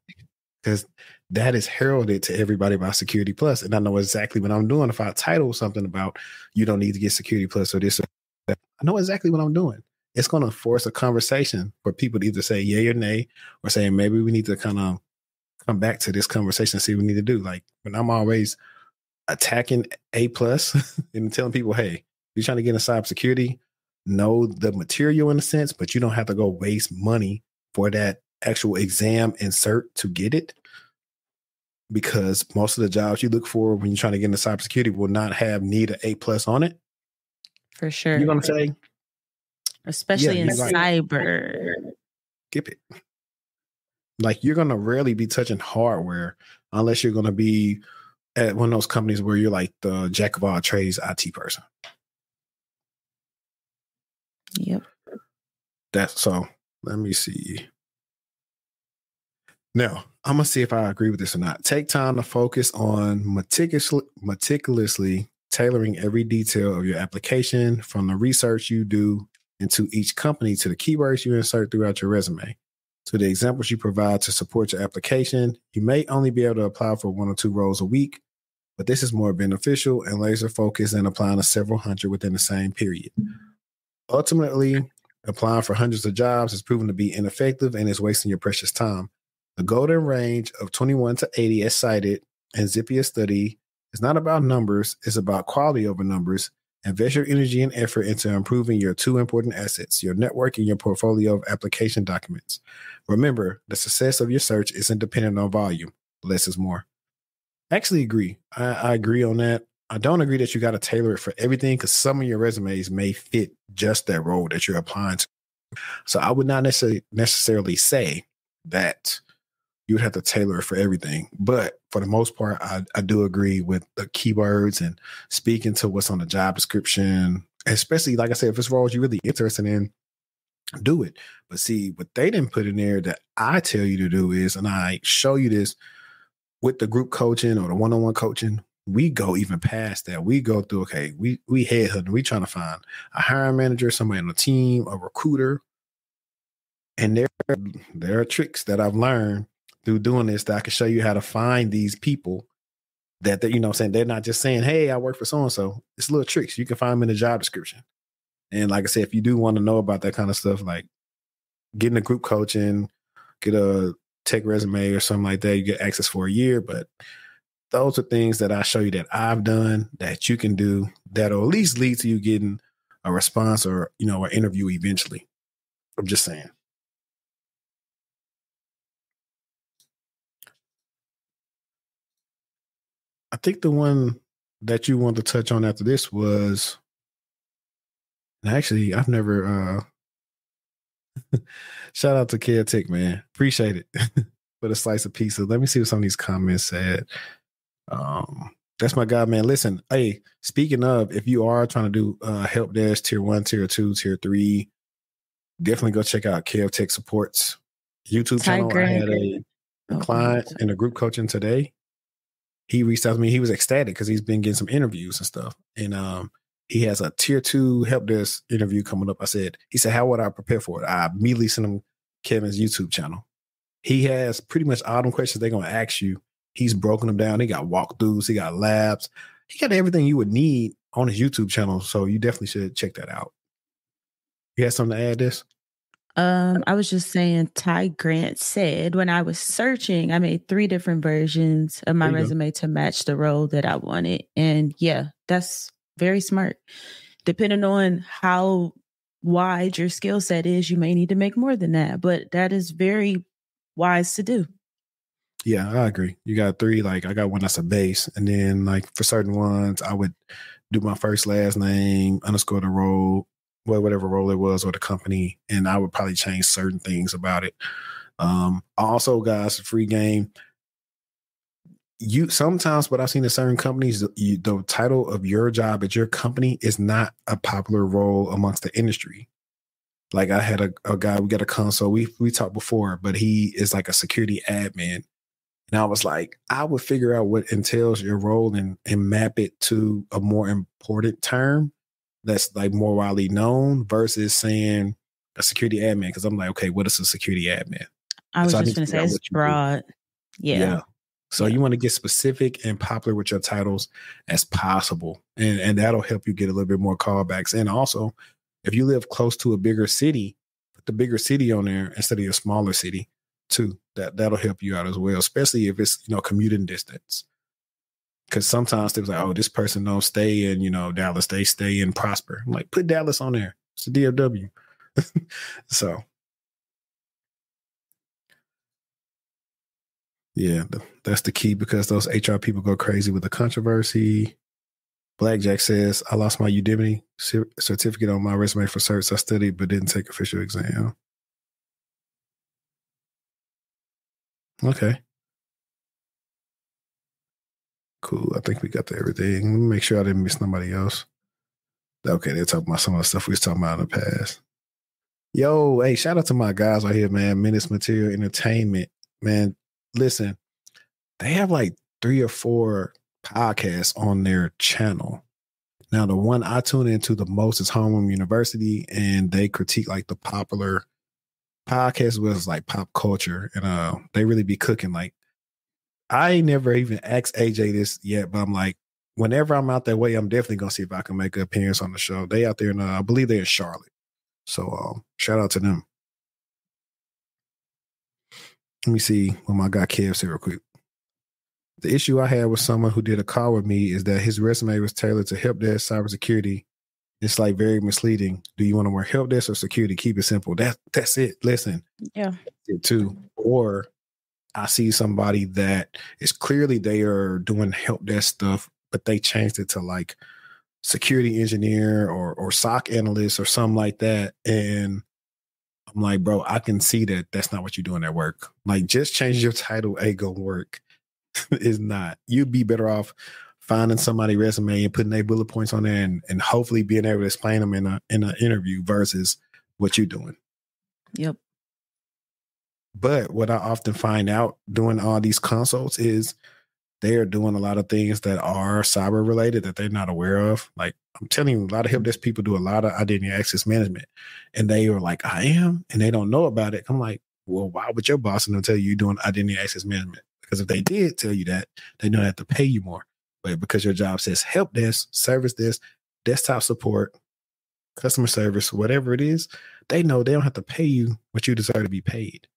Because that is heralded to everybody by security plus. And I know exactly what I'm doing. If I title something about you don't need to get security plus or this, or I know exactly what I'm doing it's going to force a conversation for people to either say yay or nay, or saying maybe we need to kind of come back to this conversation and see what we need to do. Like when I'm always attacking A plus and telling people, hey, you're trying to get into cybersecurity, know the material in a sense, but you don't have to go waste money for that actual exam insert to get it. Because most of the jobs you look for when you're trying to get into cybersecurity will not have need an A plus on it. For sure. You're gonna say, especially yeah, in cyber. Skip it. Like you're gonna rarely be touching hardware unless you're gonna be at one of those companies where you're like the jack of all trades IT person. Yep. That's so. Let me see. Now, I'm gonna see if I agree with this or not. Take time to focus on meticulously, meticulously tailoring every detail of your application from the research you do into each company to the keywords you insert throughout your resume. To the examples you provide to support your application, you may only be able to apply for one or two roles a week, but this is more beneficial and laser focused than applying to several hundred within the same period. Ultimately, Applying for hundreds of jobs has proven to be ineffective and is wasting your precious time. The golden range of 21 to 80, as cited in Zippia study, is not about numbers, it's about quality over numbers. Invest your energy and effort into improving your two important assets, your network and your portfolio of application documents. Remember, the success of your search isn't dependent on volume. Less is more. I actually agree. I, I agree on that. I don't agree that you got to tailor it for everything because some of your resumes may fit just that role that you're applying to. So I would not necessarily necessarily say that you would have to tailor it for everything. But for the most part, I, I do agree with the keywords and speaking to what's on the job description, especially like I said, if it's roles you're really interested in, do it. But see, what they didn't put in there that I tell you to do is, and I show you this with the group coaching or the one-on-one coaching, we go even past that. We go through, okay, we we headhunting, we trying to find a hiring manager, somebody on the team, a recruiter. And there, there are tricks that I've learned through doing this that I can show you how to find these people that they, you know I'm saying they're not just saying, Hey, I work for so and so. It's little tricks. You can find them in the job description. And like I said, if you do want to know about that kind of stuff, like getting a group coaching, get a tech resume or something like that, you get access for a year. But those are things that I show you that I've done that you can do that'll at least lead to you getting a response or you know an interview eventually. I'm just saying. I think the one that you wanted to touch on after this was actually I've never uh shout out to Care man. Appreciate it for the slice of pizza. Let me see what some of these comments said. Um, that's my guy, man. Listen, hey, speaking of, if you are trying to do uh, help desk tier one, tier two, tier three, definitely go check out Kev Tech Supports YouTube channel. I had a, a oh, client in a group coaching today. He reached out to me. He was ecstatic because he's been getting some interviews and stuff. And um, he has a tier two help desk interview coming up. I said, he said, How would I prepare for it? I immediately sent him Kevin's YouTube channel. He has pretty much all them questions they're gonna ask you He's broken them down. He got walkthroughs, he got labs, he got everything you would need on his YouTube channel. So you definitely should check that out. You had something to add this? Um, I was just saying Ty Grant said when I was searching, I made three different versions of my resume go. to match the role that I wanted. And yeah, that's very smart. Depending on how wide your skill set is, you may need to make more than that. But that is very wise to do. Yeah, I agree. You got three. Like I got one that's a base, and then like for certain ones, I would do my first last name underscore the role, well, whatever role it was or the company, and I would probably change certain things about it. Um, also, guys, free game. You sometimes what I've seen in certain companies, you, the title of your job at your company is not a popular role amongst the industry. Like I had a, a guy, we got a console, we we talked before, but he is like a security admin and I was like, I would figure out what entails your role and, and map it to a more important term that's like more widely known versus saying a security admin. Cause I'm like, okay, what is a security admin? I was so just going to say it's broad. Yeah. yeah. So yeah. you want to get specific and popular with your titles as possible. And, and that'll help you get a little bit more callbacks. And also, if you live close to a bigger city, put the bigger city on there instead of your smaller city too. That that'll help you out as well, especially if it's you know commuting distance. Because sometimes they was like, oh, this person don't stay in you know Dallas, they stay in Prosper. I'm like, put Dallas on there. It's the DFW. so yeah, that's the key because those HR people go crazy with the controversy. Blackjack says, I lost my Udemy certificate on my resume for certs I studied but didn't take official exam. Okay. Cool. I think we got to everything. Let me make sure I didn't miss nobody else. Okay, they're talking about some of the stuff we was talking about in the past. Yo, hey, shout out to my guys right here, man. Menace Material Entertainment. Man, listen, they have like three or four podcasts on their channel. Now, the one I tune into the most is Homeroom University, and they critique like the popular podcast was like pop culture, and uh, they really be cooking. Like, I ain't never even asked AJ this yet, but I'm like, whenever I'm out that way, I'm definitely gonna see if I can make an appearance on the show. They out there, in, uh, I believe they're in Charlotte, So um, shout out to them. Let me see what my guy Kev said real quick. The issue I had with someone who did a call with me is that his resume was tailored to help desk cybersecurity. It's like very misleading. Do you want to work help desk or security? Keep it simple. That that's it. Listen. Yeah. It too. Or I see somebody that is clearly they are doing help desk stuff, but they changed it to like security engineer or or SOC analyst or something like that. And I'm like, bro, I can see that that's not what you're doing at work. Like, just change your title ain't gonna work. is not. You'd be better off finding somebody resume and putting their bullet points on there and, and hopefully being able to explain them in a in an interview versus what you're doing. Yep. But what I often find out doing all these consults is they are doing a lot of things that are cyber related that they're not aware of. Like I'm telling you, a lot of help desk people do a lot of identity access management, and they are like, "I am," and they don't know about it. I'm like, "Well, why would your boss and tell you you're doing identity access management?" Because if they did tell you that, they don't have to pay you more. But because your job says help desk, service desk, desktop support, customer service, whatever it is, they know they don't have to pay you what you deserve to be paid.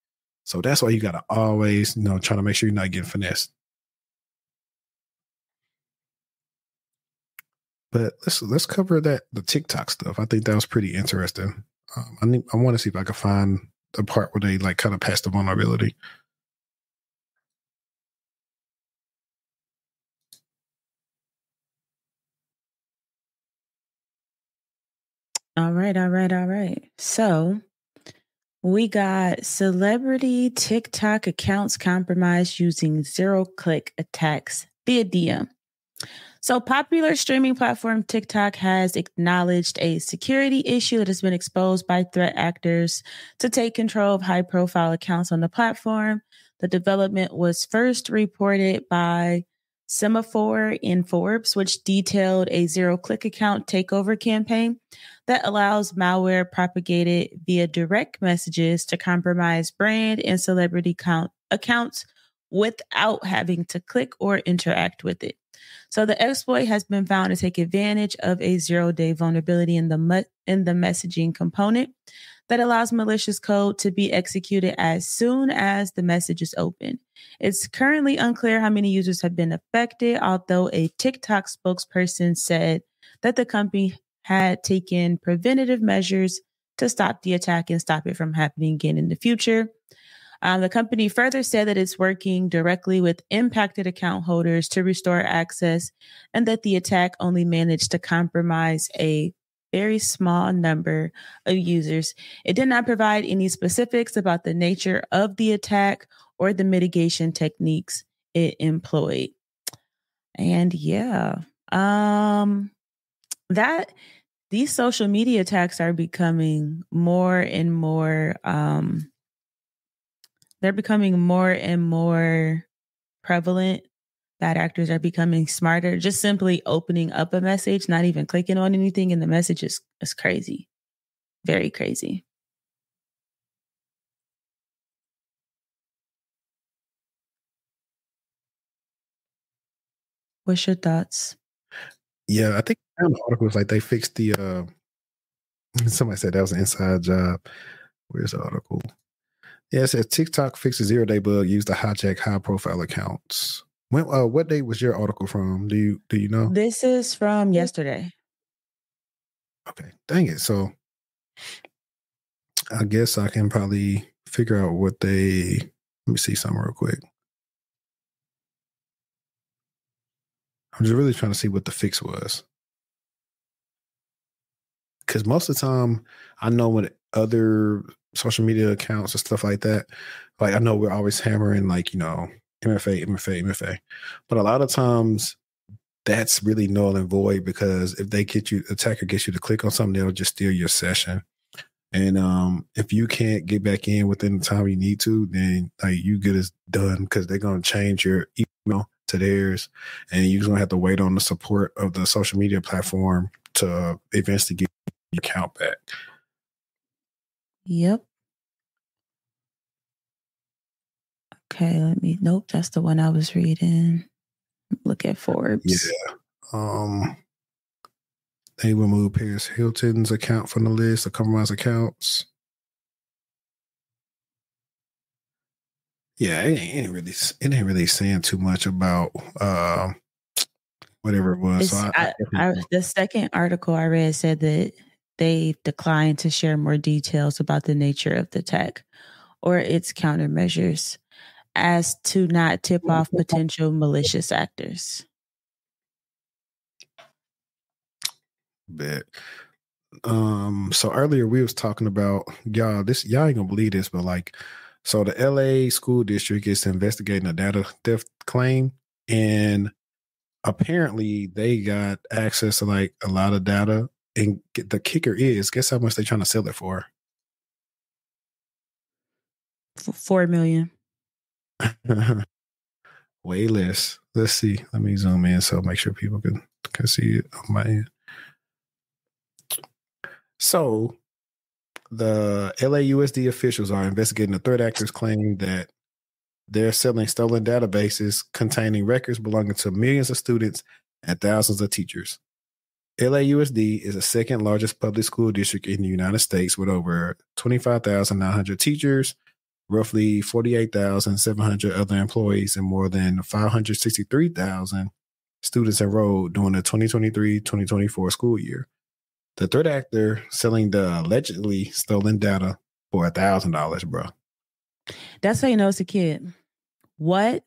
So that's why you got to always, you know, trying to make sure you're not getting finessed. But let's let's cover that the TikTok stuff. I think that was pretty interesting. Um, I need, I want to see if I can find the part where they like kind of pass the vulnerability. All right, all right, all right. So we got celebrity TikTok accounts compromised using zero click attacks via DM. So, popular streaming platform TikTok has acknowledged a security issue that has been exposed by threat actors to take control of high profile accounts on the platform. The development was first reported by Semafor in Forbes, which detailed a zero click account takeover campaign that allows malware propagated via direct messages to compromise brand and celebrity count accounts without having to click or interact with it. So the exploit has been found to take advantage of a zero-day vulnerability in the in the messaging component that allows malicious code to be executed as soon as the message is open. It's currently unclear how many users have been affected, although a TikTok spokesperson said that the company had taken preventative measures to stop the attack and stop it from happening again in the future. Um, the company further said that it's working directly with impacted account holders to restore access and that the attack only managed to compromise a very small number of users. It did not provide any specifics about the nature of the attack or the mitigation techniques it employed. And yeah, um, that these social media attacks are becoming more and more um, they're becoming more and more prevalent. Bad actors are becoming smarter. Just simply opening up a message, not even clicking on anything, and the message is, is crazy. Very crazy. What's your thoughts? Yeah, I think the article was like they fixed the uh somebody said that was an inside job. Where's the article? Yeah, it says TikTok fixes zero day bug used to hijack high profile accounts. When uh, what day was your article from? Do you do you know? This is from yesterday. Okay, dang it. So I guess I can probably figure out what they. Let me see something real quick. I'm just really trying to see what the fix was. Because most of the time, I know when other social media accounts and stuff like that. Like I know we're always hammering like, you know, MFA, MFA, MFA. But a lot of times that's really null and void because if they get you attacker gets you to click on something, they'll just steal your session. And um, if you can't get back in within the time you need to, then like you get as done because they're gonna change your email to theirs, and you're gonna have to wait on the support of the social media platform to eventually get your account back. Yep. Okay, let me. Nope, that's the one I was reading. Look at Forbes. Yeah. Um. They removed Paris Hilton's account from the list of compromised accounts. Yeah, it ain't really it ain't really saying too much about uh, whatever it was. So I, I, I, the second article I read said that they declined to share more details about the nature of the attack or its countermeasures as to not tip off potential malicious actors. Bet. Um, so earlier we was talking about y'all, this y'all ain't gonna believe this, but like so the LA school district is investigating a data theft claim and apparently they got access to like a lot of data and the kicker is guess how much they're trying to sell it for four million way less let's see. Let me zoom in so make sure people can can see it on my end. So the LAUSD officials are investigating the threat actors claim that they're selling stolen databases containing records belonging to millions of students and thousands of teachers. LAUSD is the second largest public school district in the United States with over 25,900 teachers, roughly 48,700 other employees, and more than 563,000 students enrolled during the 2023 2024 school year. The threat actor selling the allegedly stolen data for a thousand dollars, bro. That's how you know it's a kid. What?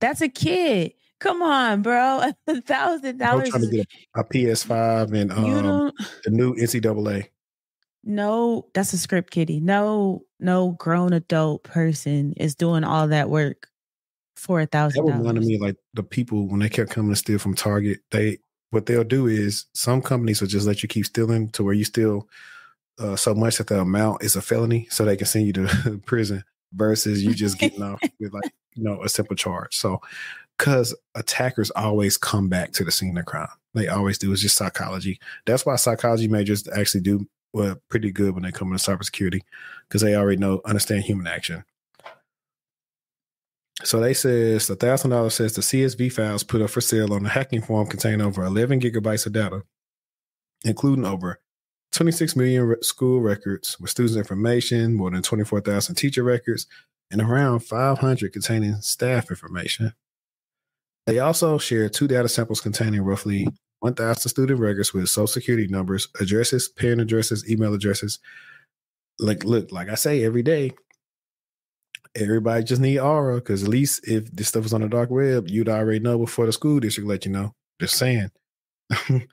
That's a kid. Come on, bro. A thousand dollars. I'm Trying to get a, a PS5 and um, the new NCAA. No, that's a script kiddie. No, no grown adult person is doing all that work for a thousand. That reminded me like the people when they kept coming to steal from Target. They what they'll do is some companies will just let you keep stealing to where you steal uh, so much that the amount is a felony, so they can send you to prison. Versus you just getting off with like you know a simple charge. So, because attackers always come back to the scene of crime, they always do. It's just psychology. That's why psychology majors actually do well pretty good when they come into cybersecurity because they already know understand human action. So they says the thousand dollars says the CSV files put up for sale on the hacking forum contain over 11 gigabytes of data, including over 26 million school records with student information, more than 24,000 teacher records, and around 500 containing staff information. They also shared two data samples containing roughly 1,000 student records with social security numbers, addresses, parent addresses, email addresses. Like, look, like I say every day, everybody just need Aura because at least if this stuff was on the dark web, you'd already know before the school district let you know. Just saying.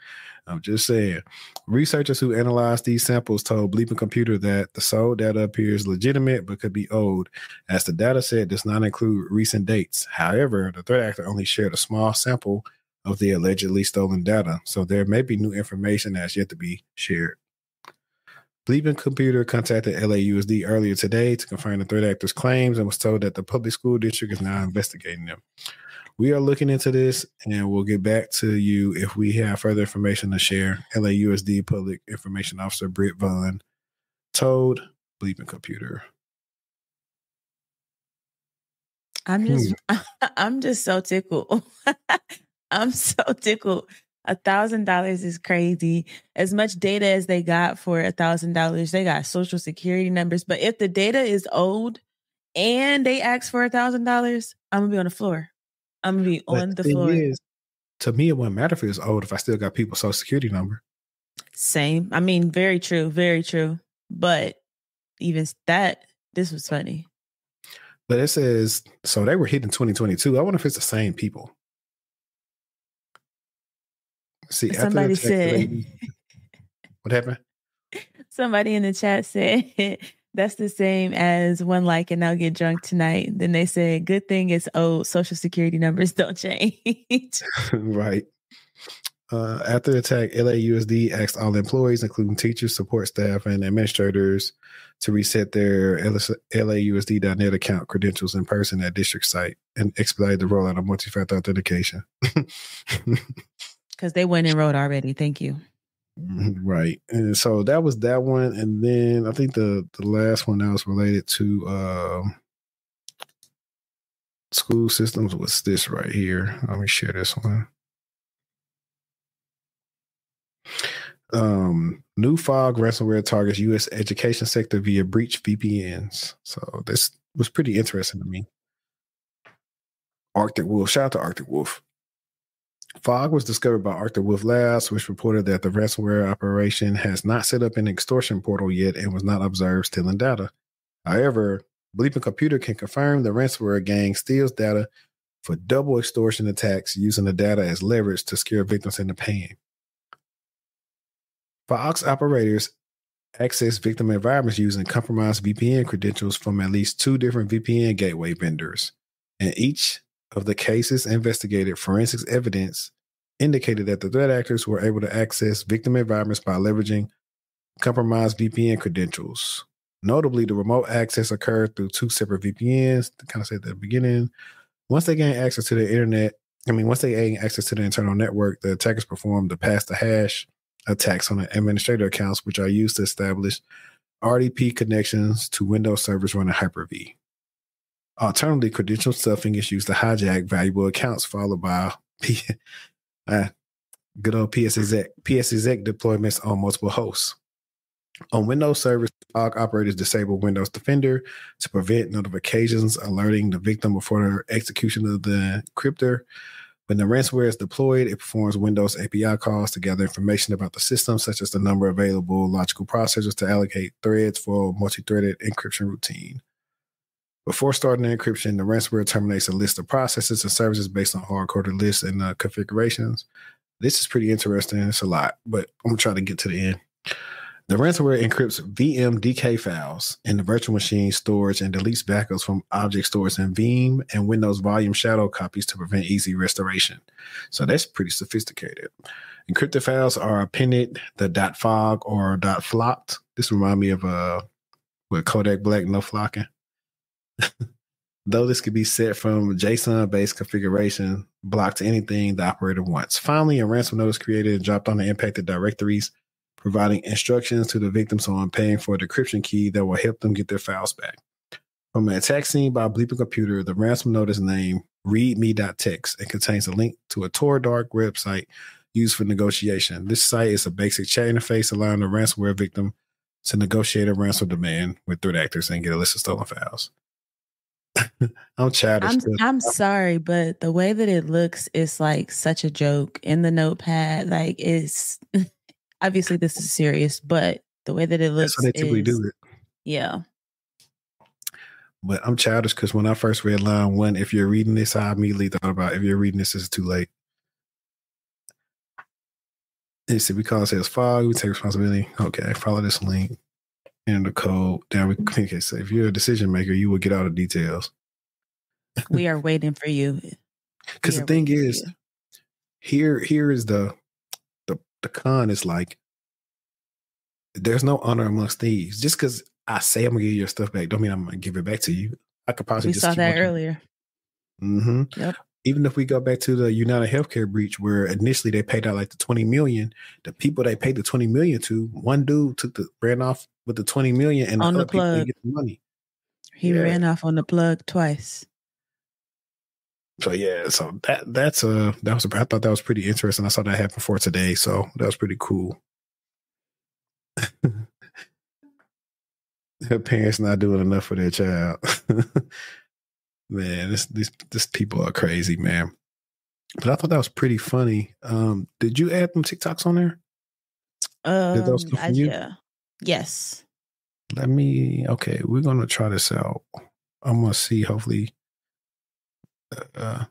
I'm just saying. Researchers who analyzed these samples told Bleeping Computer that the sold data appears legitimate but could be old, as the data set does not include recent dates. However, the threat actor only shared a small sample of the allegedly stolen data, so there may be new information that's yet to be shared. Bleeping Computer contacted LAUSD earlier today to confirm the threat actor's claims and was told that the public school district is now investigating them. We are looking into this and we'll get back to you if we have further information to share. LAUSD Public Information Officer Britt Vaughn told Bleeping Computer. I'm just hmm. I'm just so tickled. I'm so tickled a thousand dollars is crazy. As much data as they got for a thousand dollars, they got social security numbers. But if the data is old and they ask for a thousand dollars, I'm gonna be on the floor. I'm gonna be but on the, the floor. Is, to me, it wouldn't matter if it's old if I still got people's social security number. Same. I mean, very true, very true. But even that, this was funny. But it says so they were hitting 2022. I wonder if it's the same people. See, somebody said, "What happened?" Somebody in the chat said that's the same as one like and I'll get drunk tonight. Then they said, "Good thing it's old. Social security numbers don't change." right. Uh, after the attack, LAUSD asked all employees, including teachers, support staff, and administrators, to reset their LAUSD.net account credentials in person at district site and expedite the rollout of multi-factor authentication. Because they went and wrote already. Thank you. Right. And so that was that one. And then I think the the last one that was related to uh, school systems was this right here. Let me share this one. Um, new fog ransomware targets U.S. education sector via breach VPNs. So this was pretty interesting to me. Arctic Wolf, shout out to Arctic Wolf. Fog was discovered by Arctic Wolf Labs, which reported that the ransomware operation has not set up an extortion portal yet and was not observed stealing data. However, Bleeping Computer can confirm the ransomware gang steals data for double extortion attacks using the data as leverage to scare victims into paying. Fog operators access victim environments using compromised VPN credentials from at least two different VPN gateway vendors. and each of the cases investigated, forensics evidence indicated that the threat actors were able to access victim environments by leveraging compromised VPN credentials. Notably, the remote access occurred through two separate VPNs. To kind of say at the beginning, once they gain access to the internet, I mean, once they gain access to the internal network, the attackers performed the pass the hash attacks on the administrator accounts, which are used to establish RDP connections to Windows servers running Hyper V. Alternatively, credential stuffing is used to hijack valuable accounts, followed by P- uh, good old PsExec, PS exec deployments on multiple hosts. On Windows servers, fog operators disable Windows Defender to prevent notifications alerting the victim before the execution of the encryptor. When the ransomware is deployed, it performs Windows API calls to gather information about the system, such as the number of available logical processors to allocate threads for multi-threaded encryption routine. Before starting the encryption, the ransomware terminates a list of processes and services based on hard-coded lists and uh, configurations. This is pretty interesting. It's a lot, but I'm gonna try to get to the end. The ransomware encrypts VMDK files in the virtual machine storage and deletes backups from object stores in Veeam and Windows volume shadow copies to prevent easy restoration. So that's pretty sophisticated. Encrypted files are appended the .fog or .flocked. This reminds me of uh, with Kodak Black no flocking. Though this could be set from JSON based configuration, blocked to anything the operator wants. Finally, a ransom note is created and dropped on the impacted directories, providing instructions to the victims on paying for a decryption key that will help them get their files back. From an attack scene by Bleeping Computer, the ransom note is named readme.txt and contains a link to a Tor dark website used for negotiation. This site is a basic chat interface allowing the ransomware victim to negotiate a ransom demand with threat actors and get a list of stolen files. I'm childish. I'm. I'm sorry, but the way that it looks is like such a joke in the notepad. Like it's obviously this is serious, but the way that it looks That's how they typically is, do it. yeah. But I'm childish because when I first read line one, if you're reading this, I immediately thought about if you're reading this, it's too late. It said we call ourselves fog, we take responsibility. Okay, follow this link. Enter the code. Down we okay, so if you're a decision maker, you will get all the details. We are waiting for you. Because the thing is, here here is the the the con is like there's no honor amongst thieves. Just because I say I'm gonna give you your stuff back, don't mean I'm gonna give it back to you. I could possibly we just saw that earlier. hmm Yep. Even if we go back to the United Healthcare breach, where initially they paid out like the twenty million, the people they paid the twenty million to, one dude took the ran off with the twenty million, and On the the plug. get the money. He Yeah. ran off on the plug twice. So yeah, so that that's uh that was I thought that was pretty interesting. I saw that happen for today, so that was pretty cool. Her parents not doing enough for their child. man, this these this people are crazy, man. But I thought that was pretty funny. Um, did you add them TikToks on there? Um, those come I- from you? yeah. Yes. Let me. Okay, we're gonna try this out. I'm gonna see. Hopefully, uh,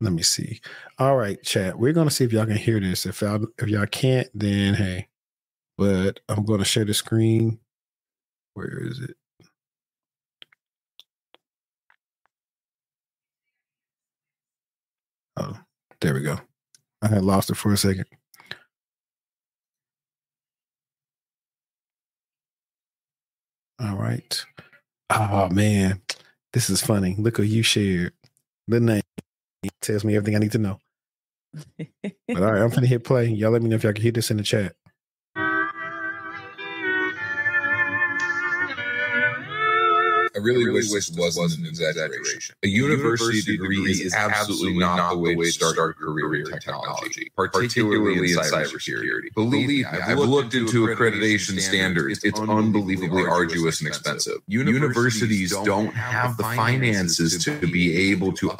let me see. All right, chat. We're gonna see if y'all can hear this. If y'all if y'all can't, then hey. But I'm gonna share the screen. Where is it? Oh, there we go. I had lost it for a second. All right. Oh man, this is funny. Look what you shared. The name tells me everything I need to know. But all right, I'm gonna hit play. Y'all let me know if y'all can hear this in the chat. I really, really wish it wasn't an exaggeration. A university degree is absolutely not the way to start your career in technology, particularly in cybersecurity. Believe me, I've looked into accreditation standards. It's unbelievably arduous and expensive. Universities don't have the finances to be able to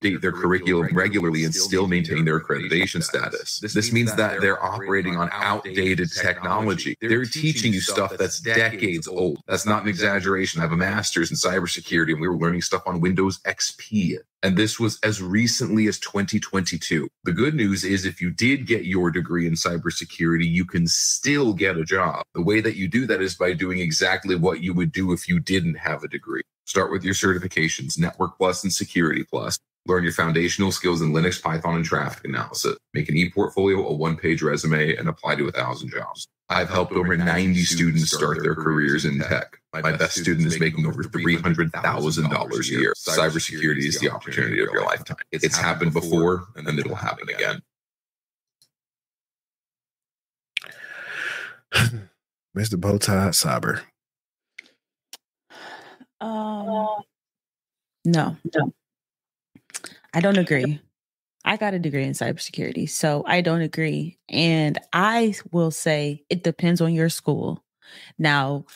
update their curriculum regularly and still maintain their accreditation status. This means that they're operating on outdated technology. They're teaching you stuff that's decades old. That's not an exaggeration. I have a master's in cybersecurity and we were learning stuff on Windows XP. And this was as recently as 2022. The good news is if you did get your degree in cybersecurity, you can still get a job. The way that you do that is by doing exactly what you would do if you didn't have a degree. Start with your certifications, Network Plus and Security Plus. Learn your foundational skills in Linux, Python, and traffic analysis. Make an e-portfolio, a one-page resume, and apply to a thousand jobs. I've helped over 90 students start their careers in tech. My best student is making over $300,000 a year. Cybersecurity is the opportunity of your lifetime. It's happened before, and then it'll happen again. Mr. Bowtie Cyber. Um, no, no. I don't agree. I got a degree in cybersecurity, so I don't agree. And I will say it depends on your school. Now,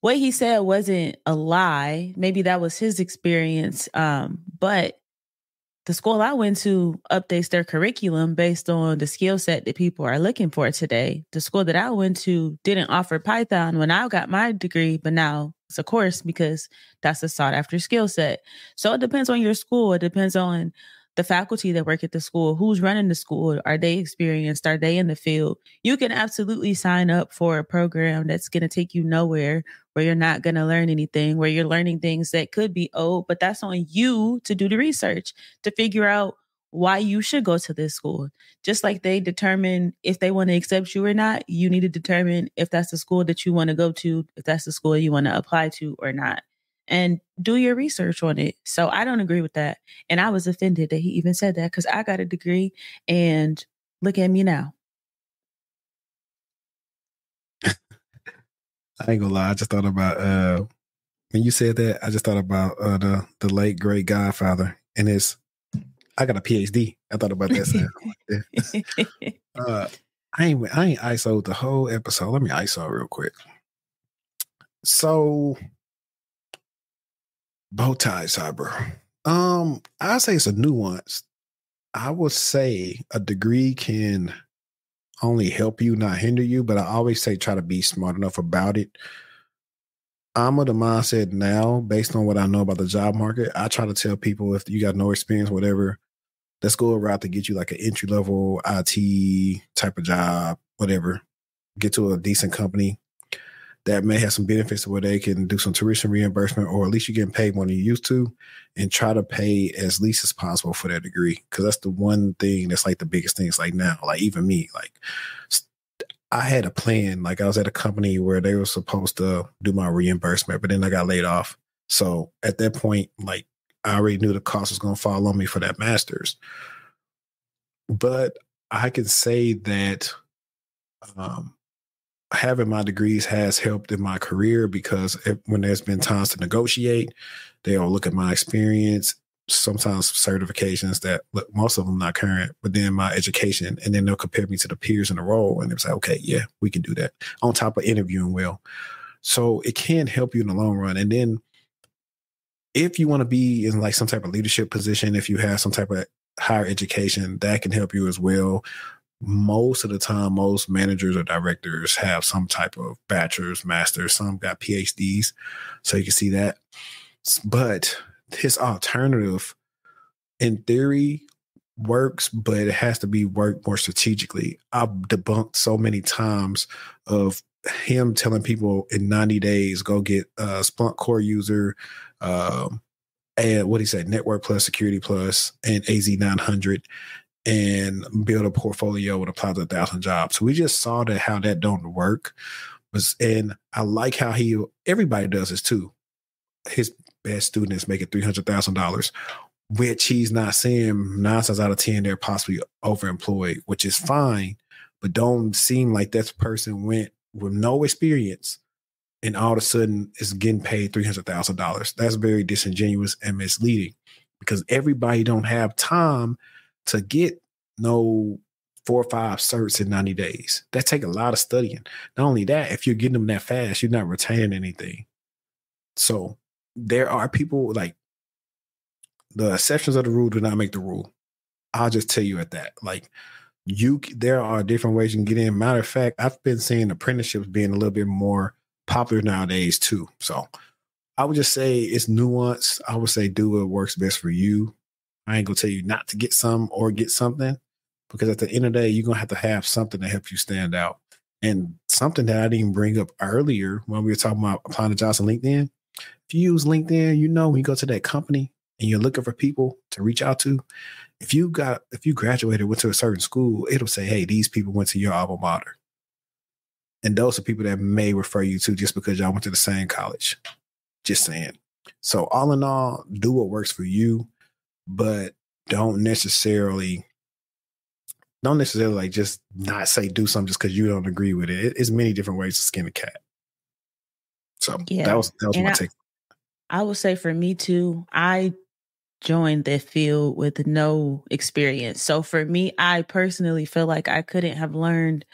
what he said wasn't a lie. Maybe that was his experience. Um, but the school I went to updates their curriculum based on the skill set that people are looking for today. The school that I went to didn't offer Python when I got my degree, but now a course because that's a sought after skill set. So it depends on your school. It depends on the faculty that work at the school, who's running the school, are they experienced, are they in the field? You can absolutely sign up for a program that's going to take you nowhere, where you're not going to learn anything, where you're learning things that could be old, but that's on you to do the research to figure out why you should go to this school. Just like they determine if they want to accept you or not, you need to determine if that's the school that you want to go to, if that's the school you want to apply to or not and do your research on it. So I don't agree with that. And I was offended that he even said that because I got a degree and look at me now. I ain't gonna lie, I just thought about uh when you said that, I just thought about uh the the late great Godfather and his I got a PhD. I thought about that sound. uh I ain't I ain't ISO the whole episode. Let me ISO real quick. So bow tie cyber. Um, I say it's a nuance. I would say a degree can only help you, not hinder you. But I always say try to be smart enough about it. I'm of the mindset now, based on what I know about the job market. I try to tell people if you got no experience, whatever, let's go a route to get you like an entry level IT type of job, whatever. Get to a decent company, that may have some benefits where they can do some tuition reimbursement or at least you're getting paid more than you used to and try to pay as least as possible for that degree because that's the one thing that's like the biggest thing it's like now like even me like i had a plan like i was at a company where they were supposed to do my reimbursement but then i got laid off so at that point like i already knew the cost was going to fall on me for that master's but i can say that um having my degrees has helped in my career because it, when there's been times to negotiate, they'll look at my experience, sometimes certifications that look, most of them not current, but then my education, and then they'll compare me to the peers in the role, and it's like, okay, yeah, we can do that on top of interviewing well. So it can help you in the long run, and then if you want to be in like some type of leadership position, if you have some type of higher education, that can help you as well most of the time, most managers or directors have some type of bachelor's, master's, some got PhDs. So you can see that. But his alternative, in theory, works, but it has to be worked more strategically. I've debunked so many times of him telling people in 90 days, go get a Splunk core user, um, and what he said, Network Plus, Security Plus, and AZ900 and build a portfolio and apply to a thousand jobs. So we just saw that how that don't work was, and I like how he everybody does this too. His best student is making three hundred thousand dollars, which he's not saying nine times out of ten they're possibly overemployed, which is fine, but don't seem like that person went with no experience and all of a sudden it's getting paid three hundred thousand dollars. That's very disingenuous and misleading because everybody don't have time to get no four or five certs in 90 days. That take a lot of studying. Not only that, if you're getting them that fast, you're not retaining anything. So there are people like the exceptions of the rule do not make the rule. I'll just tell you at that. Like you there are different ways you can get in. Matter of fact, I've been seeing apprenticeships being a little bit more popular nowadays too. So I would just say it's nuance. I would say do what works best for you. I ain't gonna tell you not to get some or get something because at the end of the day, you're gonna have to have something to help you stand out. And something that I didn't bring up earlier when we were talking about applying to jobs on LinkedIn. If you use LinkedIn, you know when you go to that company and you're looking for people to reach out to, if you got if you graduated went to a certain school, it'll say, "Hey, these people went to your alma mater," and those are people that may refer you to just because y'all went to the same college. Just saying. So all in all, do what works for you, but don't necessarily don't necessarily like just not say do something just because you don't agree with it. It's many different ways to skin a cat. So yeah. that was that was and my I, take. I would say for me too, I joined the field with no experience. So for me, I personally feel like I couldn't have learned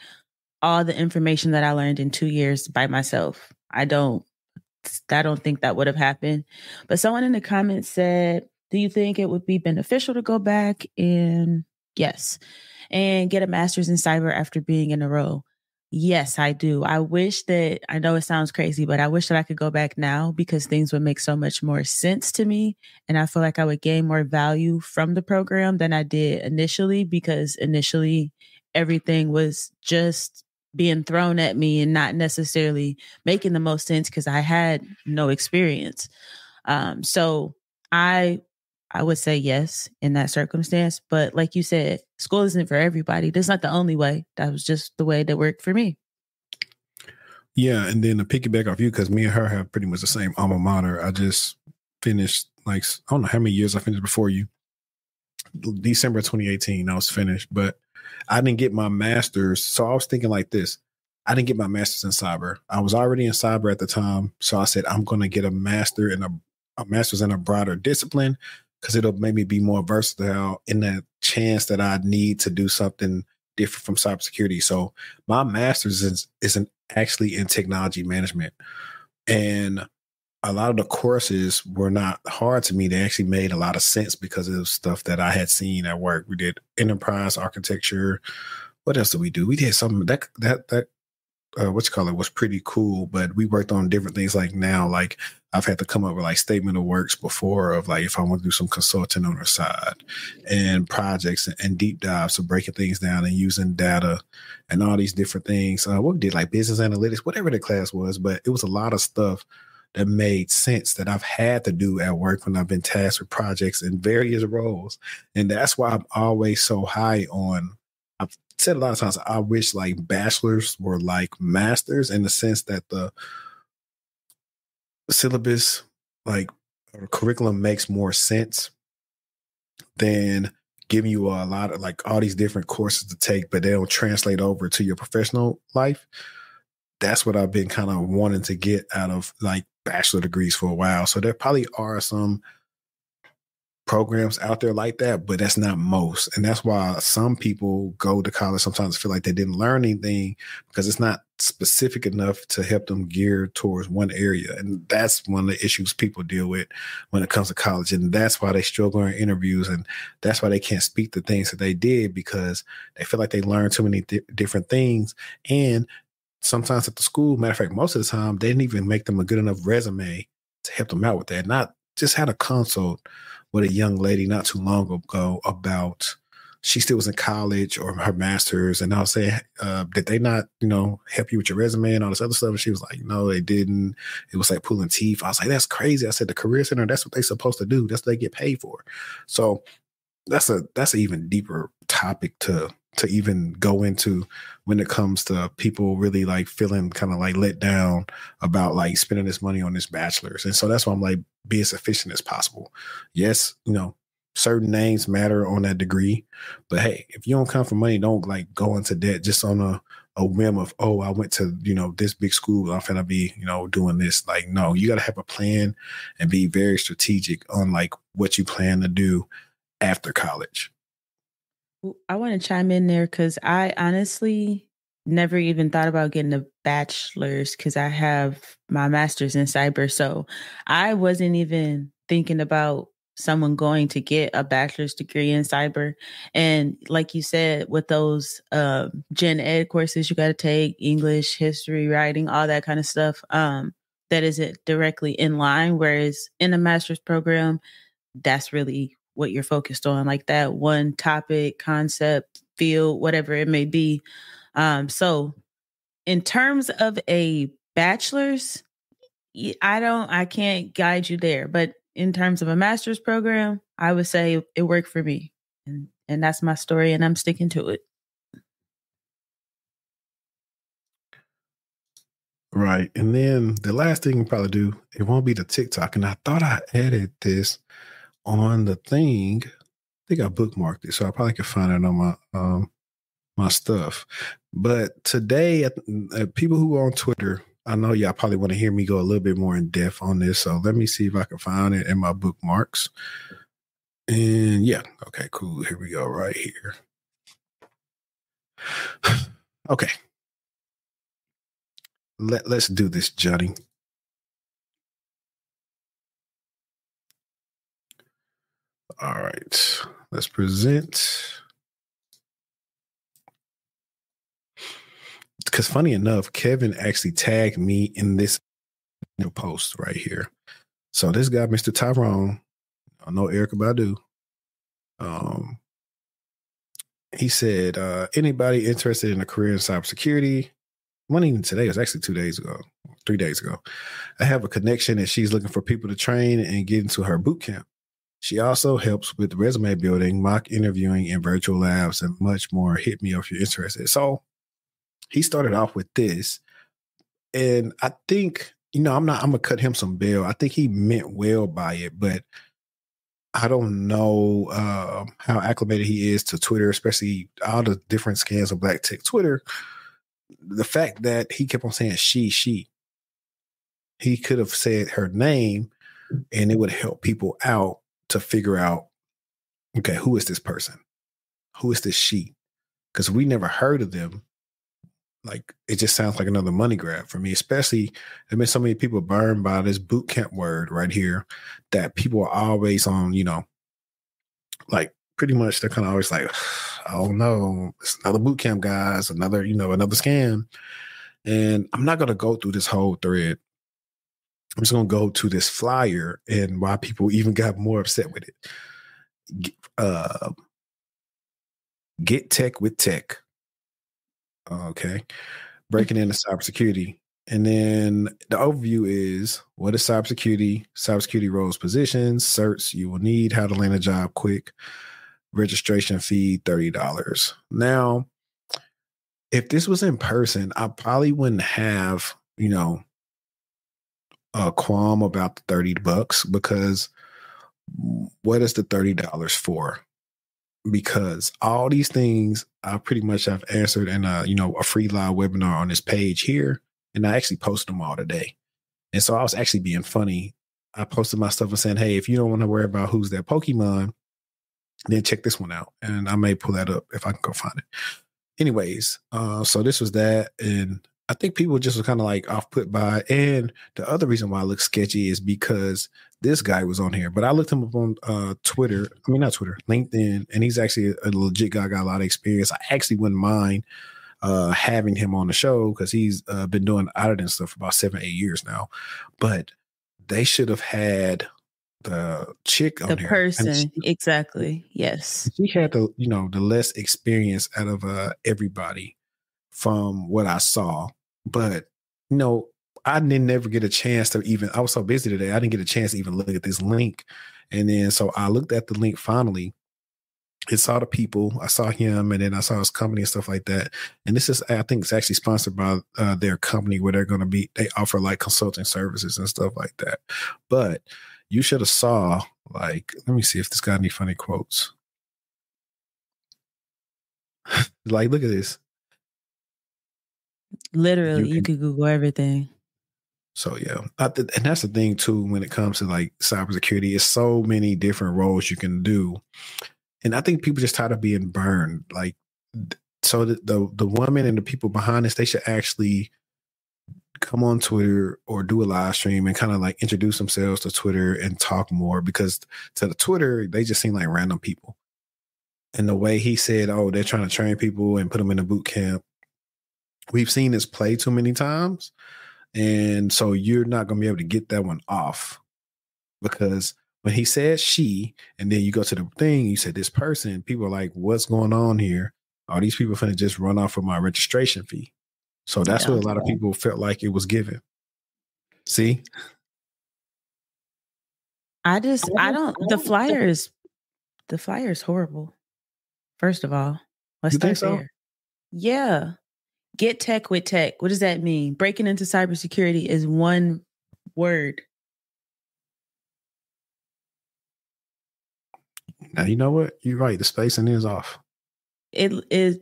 all the information that I learned in two years by myself. I don't I don't think that would have happened. But someone in the comments said, Do you think it would be beneficial to go back and yes, and get a master's in cyber after being in a role? Yes, I do. I wish that I know it sounds crazy, but I wish that I could go back now because things would make so much more sense to me. And I feel like I would gain more value from the program than I did initially because initially everything was just being thrown at me and not necessarily making the most sense because I had no experience. Um, so I I would say yes in that circumstance. But like you said, school isn't for everybody. That's not the only way. That was just the way that worked for me. Yeah, and then to piggyback off you, because me and her have pretty much the same alma mater. I just finished like I don't know how many years I finished before you. December 2018, I was finished, but I didn't get my master's. So I was thinking like this. I didn't get my master's in cyber. I was already in cyber at the time. So I said, I'm going to get a master in a, a master's in a broader discipline because it'll make me be more versatile in the chance that I need to do something different from cybersecurity. So my master's is isn't actually in technology management, and a lot of the courses were not hard to me. They actually made a lot of sense because of stuff that I had seen at work. We did enterprise architecture. What else did we do? We did something that that that uh, what you call it was pretty cool. But we worked on different things. Like now, like I've had to come up with like statement of works before of like if I want to do some consulting on the side and projects and, and deep dives, so breaking things down and using data and all these different things. Uh, what we did like business analytics, whatever the class was, but it was a lot of stuff that made sense that I've had to do at work when I've been tasked with projects in various roles. And that's why I'm always so high on I've said a lot of times I wish like bachelors were like masters in the sense that the syllabus, like curriculum, makes more sense than giving you a lot of like all these different courses to take, but they don't translate over to your professional life. That's what I've been kind of wanting to get out of like bachelor degrees for a while. So there probably are some programs out there like that, but that's not most. And that's why some people go to college sometimes feel like they didn't learn anything because it's not specific enough to help them gear towards one area. And that's one of the issues people deal with when it comes to college. And that's why they struggle in interviews. And that's why they can't speak the things that they did because they feel like they learned too many di- different things. And sometimes at the school, matter of fact, most of the time, they didn't even make them a good enough resume to help them out with that. Not just had a consult with a young lady not too long ago about she still was in college or her master's, and I was saying, uh, did they not, you know, help you with your resume and all this other stuff? And she was like, no, they didn't. It was like pulling teeth. I was like, that's crazy. I said, the career center, that's what they're supposed to do. That's what they get paid for. So that's a that's an even deeper topic to to even go into when it comes to people really like feeling kind of like let down about like spending this money on this bachelor's. And so that's why I'm like, be as efficient as possible. Yes, you know, certain names matter on that degree, but hey, if you don't come for money, don't like go into debt just on a, a whim of, oh, I went to, you know, this big school. I'm gonna be, you know, doing this. Like, no, you gotta have a plan and be very strategic on like what you plan to do after college. I want to chime in there because I honestly never even thought about getting a bachelor's because I have my master's in cyber. So I wasn't even thinking about someone going to get a bachelor's degree in cyber. And like you said, with those uh, gen ed courses you got to take, English, history, writing, all that kind of stuff, um, that isn't directly in line. Whereas in a master's program, that's really what you're focused on, like that one topic, concept, field, whatever it may be. Um, so in terms of a bachelor's, I don't, I can't guide you there, but in terms of a master's program, I would say it worked for me. And and that's my story and I'm sticking to it. Right. And then the last thing you probably do, it won't be the TikTok. And I thought I added this on the thing. I think I bookmarked it, so I probably can find it on my um my stuff. But today, uh, people who are on Twitter, I know y'all probably want to hear me go a little bit more in depth on this. So let me see if I can find it in my bookmarks. And yeah, okay, cool. Here we go, right here. okay. Let, let's do this, Johnny. All right. Let's present. because funny enough, Kevin actually tagged me in this new post right here. So this guy, Mr. Tyrone, I know Erykah Badu. Um, he said, uh, anybody interested in a career in cybersecurity? One even today, it was actually two days ago, three days ago. I have a connection and she's looking for people to train and get into her boot camp. She also helps with resume building, mock interviewing, and virtual labs, and much more. Hit me up if you're interested. So he started off with this, and I think you know I'm not I'm gonna cut him some bail. I think he meant well by it, but I don't know uh, how acclimated he is to Twitter, especially all the different scans of Black Tech Twitter. The fact that he kept on saying she, she, he could have said her name and it would help people out to figure out okay, who is this person? Who is this she? Because we never heard of them like it just sounds like another money grab for me. Especially there's been so many people burned by this boot camp word right here that people are always on, you know, like pretty much they're kind of always like, oh no, it's another boot camp, guys, another, you know, another scam. And I'm not gonna go through this whole thread. I'm just gonna go to this flyer and why people even got more upset with it. Uh, get tech with tech Okay. Breaking into cybersecurity. And then the overview is what is cybersecurity, cybersecurity roles, positions, certs you will need, how to land a job quick, registration fee $30. Now, if this was in person, I probably wouldn't have, you know, a qualm about the 30 bucks because what is the $30 for? because all these things I pretty much have answered in a you know a free live webinar on this page here, and I actually posted them all today. And so I was actually being funny. I posted my stuff and saying, "Hey, if you don't want to worry about who's that Pokemon, then check this one out." And I may pull that up if I can go find it. Anyways, uh, so this was that, and I think people just were kind of like off put by. And the other reason why it looks sketchy is because this guy was on here, but I looked him up on uh, Twitter. I mean, not Twitter, LinkedIn, and he's actually a legit guy. Got a lot of experience. I actually wouldn't mind uh, having him on the show because he's uh, been doing auditing stuff for about seven, eight years now. But they should have had the chick on the here. person she, exactly yes she had the you know the less experience out of uh everybody from what i saw but you know, I didn't never get a chance to even. I was so busy today, I didn't get a chance to even look at this link. And then so I looked at the link finally. It saw the people, I saw him, and then I saw his company and stuff like that. And this is, I think, it's actually sponsored by uh, their company where they're going to be. They offer like consulting services and stuff like that. But you should have saw like. Let me see if this got any funny quotes. like, look at this Literally, you, you could Google everything. So yeah, th- and that's the thing too when it comes to like cybersecurity. It's so many different roles you can do, and I think people just tired of being burned. Like, so the the, the woman and the people behind this, they should actually come on Twitter or do a live stream and kind of like introduce themselves to Twitter and talk more because to the Twitter they just seem like random people. And the way he said, "Oh, they're trying to train people and put them in a boot camp," we've seen this play too many times, and so you're not going to be able to get that one off because when he said she, and then you go to the thing, you said this person, people are like, "What's going on here?" Are these people going to just run off of my registration fee? So that's yeah, what a lot of people felt like it was given. See? I just I don't the flyer is the flyer is horrible. First of all, let's you start so? there. Yeah. Get tech with tech. What does that mean? Breaking into cybersecurity is one word. Now you know what? You're right. The spacing is off. It is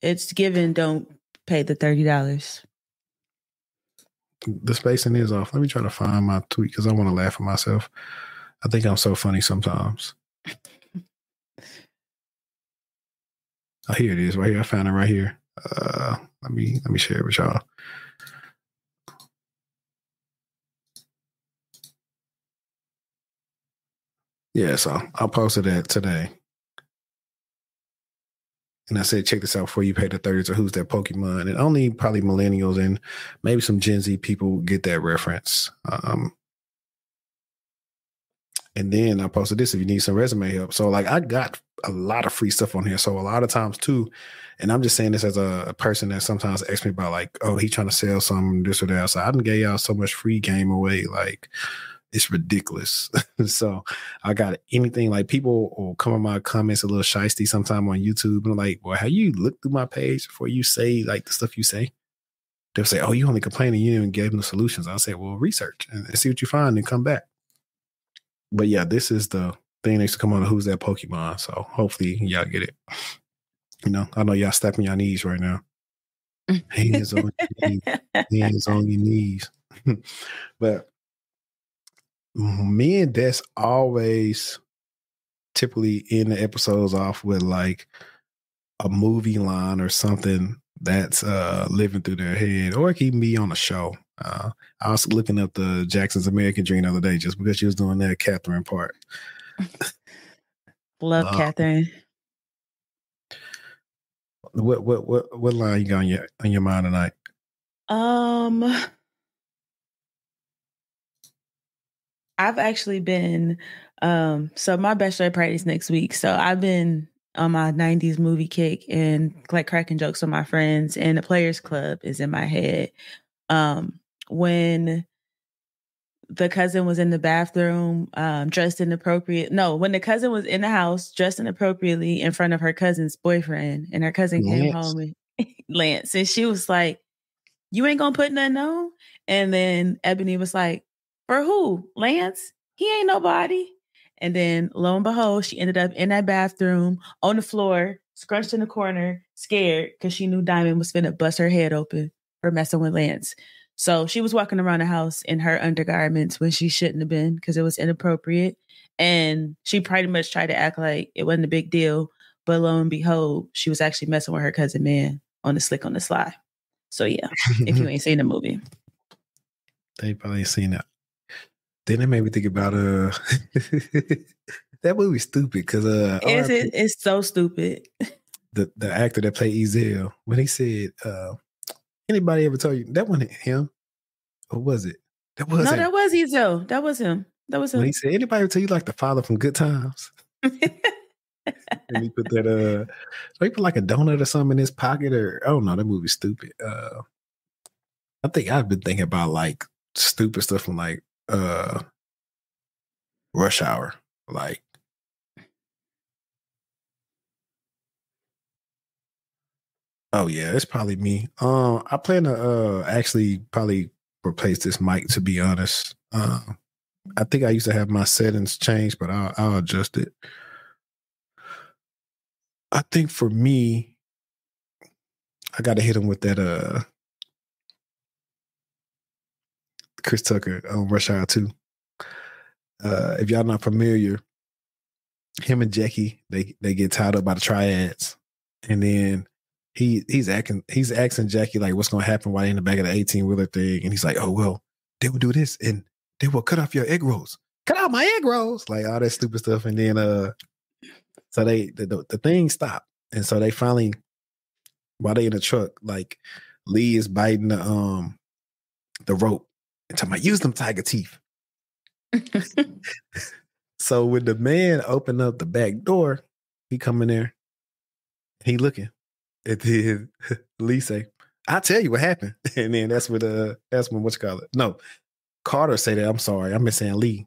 it's given don't pay the thirty dollars. The spacing is off. Let me try to find my tweet because I want to laugh at myself. I think I'm so funny sometimes. oh, here it is, right here. I found it right here. Uh, let me let me share it with y'all. Yeah, so I posted that today. And I said, check this out before you pay the 30s or who's that Pokemon. And only probably millennials and maybe some Gen Z people get that reference. Um, and then I posted this if you need some resume help. So like I got a lot of free stuff on here. So a lot of times too, and I'm just saying this as a, a person that sometimes asks me about like, oh, he trying to sell some this or that. So I didn't get y'all so much free game away. Like it's ridiculous. so I got anything like people will come in my comments a little shisty sometime on YouTube and like, well, how you look through my page before you say like the stuff you say? They'll say, Oh, you only complain and you didn't even give them the solutions. I'll say, Well, research and see what you find and come back. But yeah, this is the thing next to come on who's that Pokemon. So hopefully y'all get it. You know, I know y'all stepping your knees right now. Hands on your knees. Hands on your knees. but me and Des always typically in the episodes off with like a movie line or something that's uh living through their head, or it can be on a show. Uh, I was looking up the Jackson's American Dream the other day just because she was doing that Catherine part. Love uh, Catherine. What what what what line you got on your on your mind tonight? Um I've actually been um so my bachelor party is next week. So I've been on my 90s movie kick and like cracking jokes with my friends and the players club is in my head. Um when the cousin was in the bathroom um dressed inappropriate. No, when the cousin was in the house dressed inappropriately in front of her cousin's boyfriend and her cousin Lance. came home and Lance and she was like, You ain't gonna put nothing on? And then Ebony was like, for who? Lance? He ain't nobody. And then lo and behold, she ended up in that bathroom on the floor, scrunched in the corner, scared because she knew Diamond was gonna bust her head open for messing with Lance. So she was walking around the house in her undergarments when she shouldn't have been because it was inappropriate. And she pretty much tried to act like it wasn't a big deal. But lo and behold, she was actually messing with her cousin man on the slick on the sly. So yeah, if you ain't seen the movie. They probably seen it then it made me think about uh that movie's stupid because uh is it, it's so stupid. The the actor that played Ezal when he said uh anybody ever told you that wasn't him or was it? That was no, him. that was Ezal. That was him. That was him. When he said anybody tell you like the father from Good Times. and he put that uh so he put like a donut or something in his pocket or oh no that movie's stupid. Uh I think I've been thinking about like stupid stuff from like uh rush hour like oh yeah it's probably me um i plan to uh actually probably replace this mic to be honest uh, i think i used to have my settings changed but i'll, I'll adjust it i think for me i gotta hit him with that uh Chris Tucker on Rush Hour 2. Uh, if y'all not familiar, him and Jackie, they they get tied up by the triads. And then he he's acting he's asking Jackie like what's gonna happen while in the back of the 18 wheeler thing. And he's like, Oh well, they will do this and they will cut off your egg rolls. Cut out my egg rolls, like all that stupid stuff. And then uh so they the, the, the thing stopped. And so they finally while they in the truck, like Lee is biting the um the rope and talking about use them tiger teeth. so when the man opened up the back door, he come in there, he looking. And then Lee say, I'll tell you what happened. And then that's what uh that's when what you call it. No, Carter say that. I'm sorry, I'm saying Lee.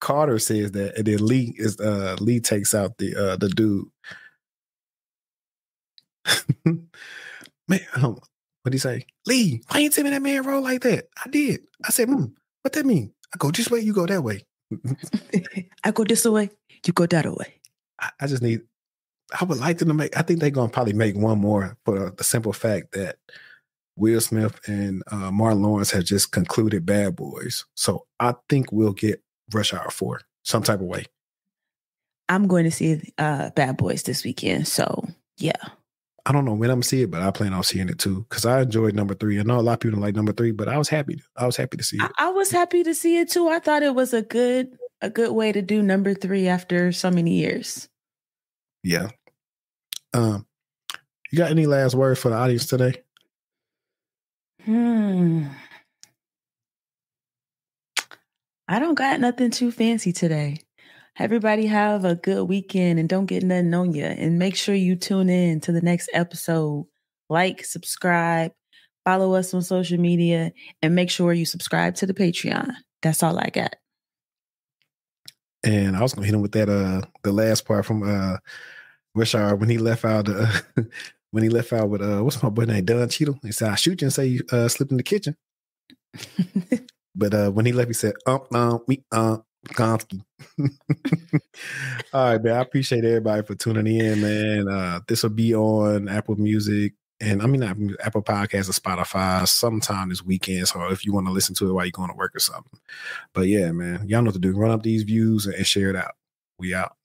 Carter says that, and then Lee is uh Lee takes out the uh the dude. man, um, what he say? Lee, why you tell me that man roll like that? I did. I said, mm, what that mean? I go this way, you go that way. I go this way, you go that way. I, I just need. I would like them to make. I think they're gonna probably make one more for the simple fact that Will Smith and uh, Martin Lawrence have just concluded Bad Boys. So I think we'll get Rush Hour Four some type of way. I'm going to see uh, Bad Boys this weekend. So yeah. I don't know when I'm gonna see it, but I plan on seeing it too because I enjoyed number three. I know a lot of people don't like number three, but I was happy. I was happy to see it. I, I was happy to see it too. I thought it was a good a good way to do number three after so many years. Yeah. Um, you got any last words for the audience today? Hmm. I don't got nothing too fancy today. Everybody have a good weekend and don't get nothing on you. And make sure you tune in to the next episode. Like, subscribe, follow us on social media, and make sure you subscribe to the Patreon. That's all I got. And I was gonna hit him with that uh the last part from uh Richard when he left out uh when he left out with uh what's my boy name Don Cheadle. He said I shoot you and say you uh slipped in the kitchen. but uh when he left, he said um um we um Gonski. All right, man. I appreciate everybody for tuning in, man. Uh, this will be on Apple Music and I mean Apple Podcasts or Spotify sometime this weekend. So if you want to listen to it while you're going to work or something. But yeah, man, y'all know what to do. Run up these views and share it out. We out.